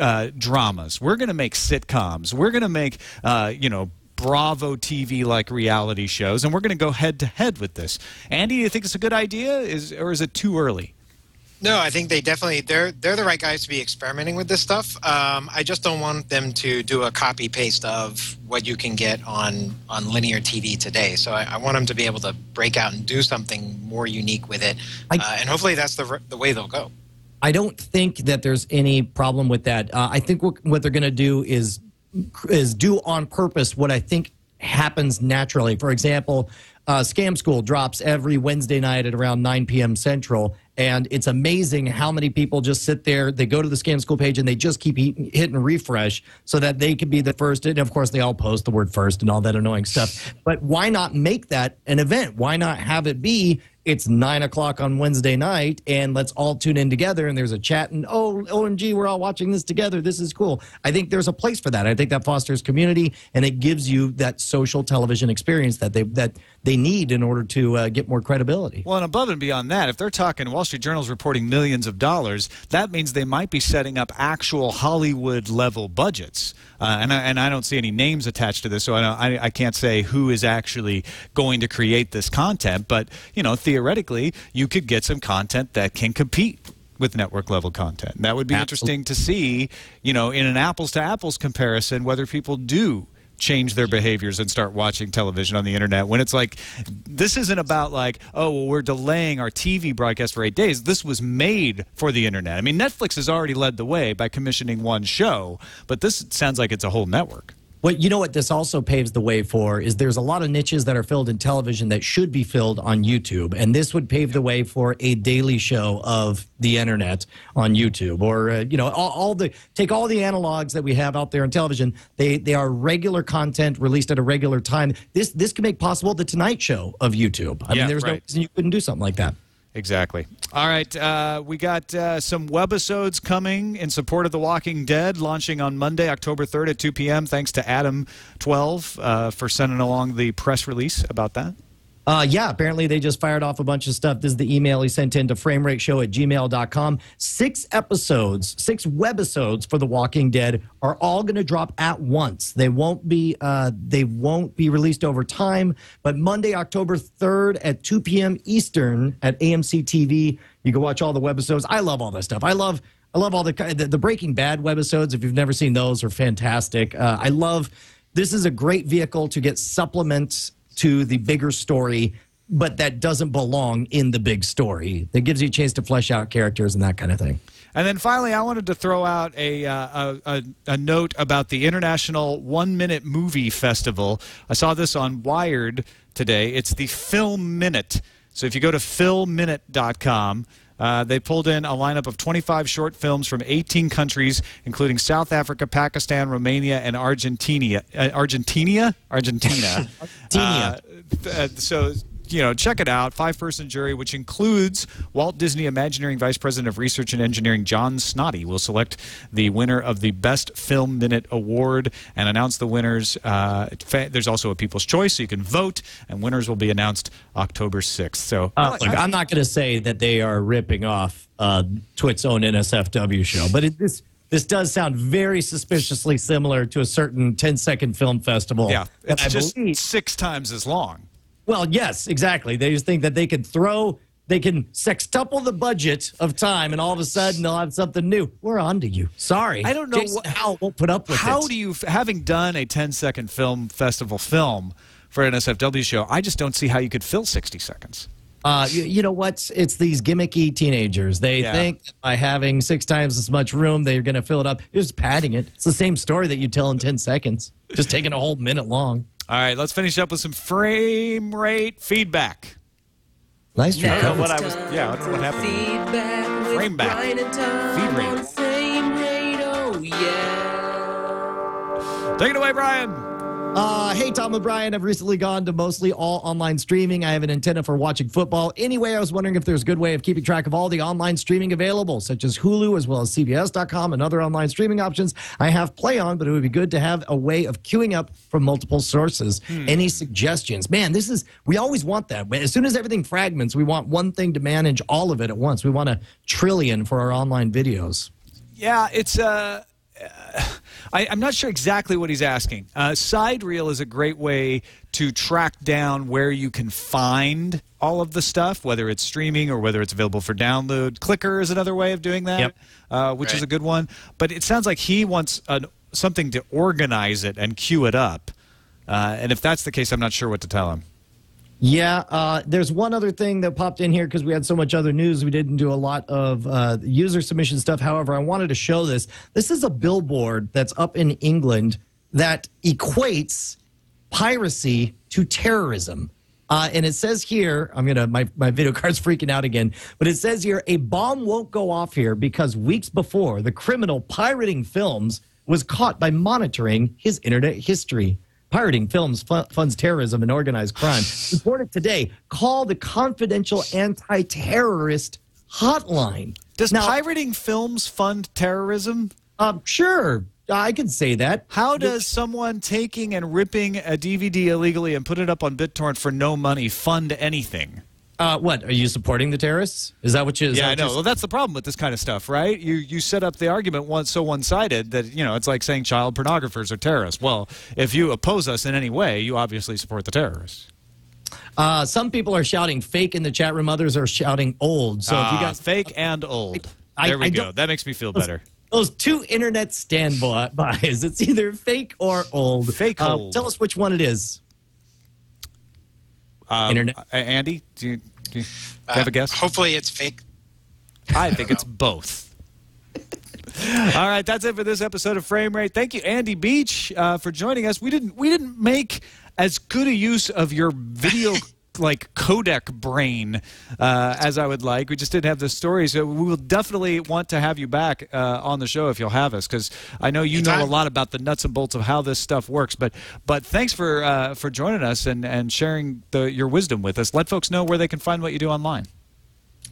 uh, dramas, we're going to make sitcoms, we're going to make, uh, you know, Bravo TV like reality shows, and we're going to go head to head with this. Andy, do you think it's a good idea, is or is it too early? No, I think they definitely they're they're the right guys to be experimenting with this stuff. Um, I just don't want them to do a copy paste of what you can get on on linear TV today. So I, I want them to be able to break out and do something more unique with it, I- uh, and hopefully that's the the way they'll go. I don't think that there's any problem with that. Uh, I think what, what they're going to do is is do on purpose what I think happens naturally. For example, uh, Scam School drops every Wednesday night at around 9 p.m. Central, and it's amazing how many people just sit there. They go to the Scam School page and they just keep hitting refresh so that they can be the first. And of course, they all post the word first and all that annoying stuff. But why not make that an event? Why not have it be? it's nine o'clock on Wednesday night, and let's all tune in together. And there's a chat, and oh, OMG, we're all watching this together. This is cool. I think there's a place for that. I think that fosters community, and it gives you that social television experience that they that they need in order to uh, get more credibility. Well, and above and beyond that, if they're talking Wall Street Journal's reporting millions of dollars, that means they might be setting up actual Hollywood level budgets. Uh, and, I, and I don't see any names attached to this, so I, don't, I, I can't say who is actually going to create this content. But, you know, theoretically, you could get some content that can compete with network level content. That would be interesting to see, you know, in an apples to apples comparison, whether people do change their behaviors and start watching television on the internet when it's like this isn't about like oh well we're delaying our tv broadcast for eight days. This was made for the internet. I mean netflix has already led the way by commissioning one show but this sounds like it's a whole network What you know what this also paves the way for is there's a lot of niches that are filled in television that should be filled on YouTube, and this would pave the way for a daily show of the internet on YouTube, or uh, you know all, all the take all the analogs that we have out there in television. They they are regular content released at a regular time. This this can make possible the Tonight Show of YouTube. I Yeah, mean, there's no reason you couldn't do something like that. Exactly. All right. Uh, we got uh, some webisodes coming in support of The Walking Dead, launching on Monday, October 3rd at 2 p.m. Thanks to Adam12 uh, for sending along the press release about that. Uh, yeah, apparently they just fired off a bunch of stuff. This is the email he sent in to framerateshow at gmail.com. Six episodes, six webisodes for The Walking Dead are all going to drop at once. They won't be uh, they won't be released over time, but Monday, October 3rd at 2 p.m. Eastern at AMC TV, you can watch all the webisodes. I love all this stuff. I love I love all the the, the Breaking Bad webisodes. If you've never seen those, are fantastic. Uh, I love this is a great vehicle to get supplements to the bigger story, but that doesn't belong in the big story. That gives you a chance to flesh out characters and that kind of thing. And then finally, I wanted to throw out a, uh, a, a, a note about the International One Minute Movie Festival. I saw this on Wired today. It's the Film Minute. So if you go to filmminute.com, uh, they pulled in a lineup of 25 short films from 18 countries, including South Africa, Pakistan, Romania, and Argentina. Uh, Argentina? Argentina. Argentina. Uh, uh, so you know, check it out. Five person jury, which includes Walt Disney Imagineering Vice President of Research and Engineering Jon Snoddy, will select the winner of the Best Film Minute Award and announce the winners. Uh, fa- there's also a People's Choice, so you can vote, and winners will be announced October 6th. So, Uh, look, I'm not going to say that they are ripping off uh, TWiT's own NSFW show, but it, this this does sound very suspiciously similar to a certain 10 second film festival. yeah, it's just believe- six times as long. Well, yes, exactly. They just think that they can throw, they can sextuple the budget of time, and all of a sudden they'll have something new. We're on to you. Sorry, I don't know Jason what- Howell won't put up with How it. How do you, having done a 10 second film festival film for an SFW show, I just don't see how you could fill 60 seconds. Uh, you, you know what? It's these gimmicky teenagers. They Yeah. think that by having six times as much room, they're going to fill it up. You're just padding it. It's the same story that you tell in 10 seconds, just taking a whole minute long. All right, let's finish up with some frame rate feedback. Nice I try. don't know what I was. Yeah, I what happened. Feedback Frame back. Brian Feed rate. on Rate, oh yeah. Take it away, Brian. Uh, hey, Tom and Brian. I've recently gone to mostly all online streaming. I have an antenna for watching football. Anyway, I was wondering if there's a good way of keeping track of all the online streaming available, such as Hulu as well as CBS.com and other online streaming options. I have PlayOn, but it would be good to have a way of queuing up from multiple sources. Any suggestions? Man, this is, we always want that. As soon as everything fragments, we want one thing to manage all of it at once. We want a Trillian for our online videos. Yeah, it's uh, I, I'm not sure exactly what he's asking. Uh, SideReel is a great way to track down where you can find all of the stuff, whether it's streaming or whether it's available for download. Clicker is another way of doing that, Yep. uh, which is a good one. But it sounds like he wants an, something to organize it and queue it up. Uh, and if that's the case, I'm not sure what to tell him. Yeah, uh, there's one other thing that popped in here because we had so much other news. We didn't do a lot of uh, user submission stuff. However, I wanted to show this. This is a billboard that's up in England that equates piracy to terrorism. Uh, and it says here, I'm gonna my my video card's freaking out again, but it says here a bomb won't go off here because weeks before the criminal pirating films was caught by monitoring his internet history. Pirating films fu- funds terrorism and organized crime. Reported today. Call the confidential anti-terrorist hotline. Does Now- pirating films fund terrorism? Um, sure, I can say that. How does someone taking and ripping a DVD illegally and put it up on BitTorrent for no money fund anything? Uh, what are you supporting the terrorists? Is that what you? is yeah, I know. Well, that's the problem with this kind of stuff, right? You you set up the argument one so one-sided that you know it's like saying child pornographers are terrorists. Well, if you oppose us in any way, you obviously support the terrorists. Uh, some people are shouting fake in the chat room. Others are shouting old. So if you got fake and old. I- there we I go. That makes me feel better. those two internet standbys, it's either fake or old. Fake Uh, old. Tell us which one it is. Um, Internet. uh, Andy, do you, do you have a guess? Hopefully, it's fake. I think it's both. All right, that's it for this episode of Frame Rate. Thank you, Andy Beach, uh, for joining us. We didn't we didn't make as good a use of your video like codec brain uh, as I would like. We just didn't have the story, so we will definitely want to have you back uh, on the show if you'll have us, because I know you know a lot about the nuts and bolts of how this stuff works. But but thanks for uh, for joining us and and sharing the, your wisdom with us. Let folks know where they can find what you do online.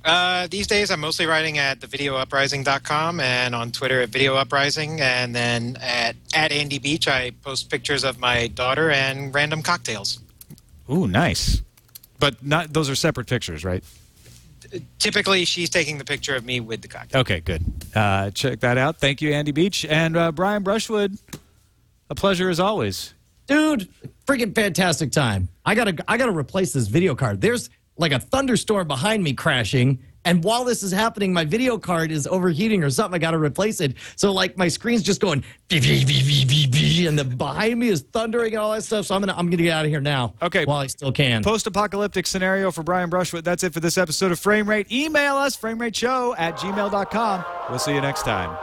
Uh, these days, I'm mostly writing at thevideouprising.com and on Twitter at Video Uprising. And then at, at Andy Beach, I post pictures of my daughter and random cocktails. Ooh, nice. But not those are separate pictures, right? Typically, she's taking the picture of me with the cocktail. Okay, good. Uh, check that out. Thank you, Andy Beach and uh, Brian Brushwood. A pleasure as always. dude freaking fantastic time i gotta i gotta replace this video card there's like a thunderstorm behind me crashing and while this is happening my video card is overheating or something i gotta replace it so like my screen's just going beep, beep, beep, beep, beep, beep, and the behind me is thundering and all that stuff so i'm gonna i'm gonna get out of here now Okay. while i still can Post-apocalyptic scenario for Brian Brushwood. That's it for this episode of Frame Rate. Email us, framerateshow at gmail.com. We'll see you next time.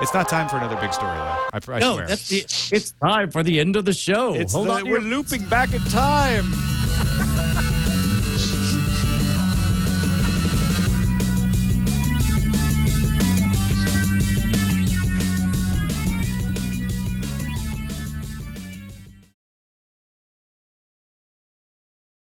It's not time for another big story, though. I, I no swear. that's the, it's time for the end of the show It's hold the- on we're your- looping back in time.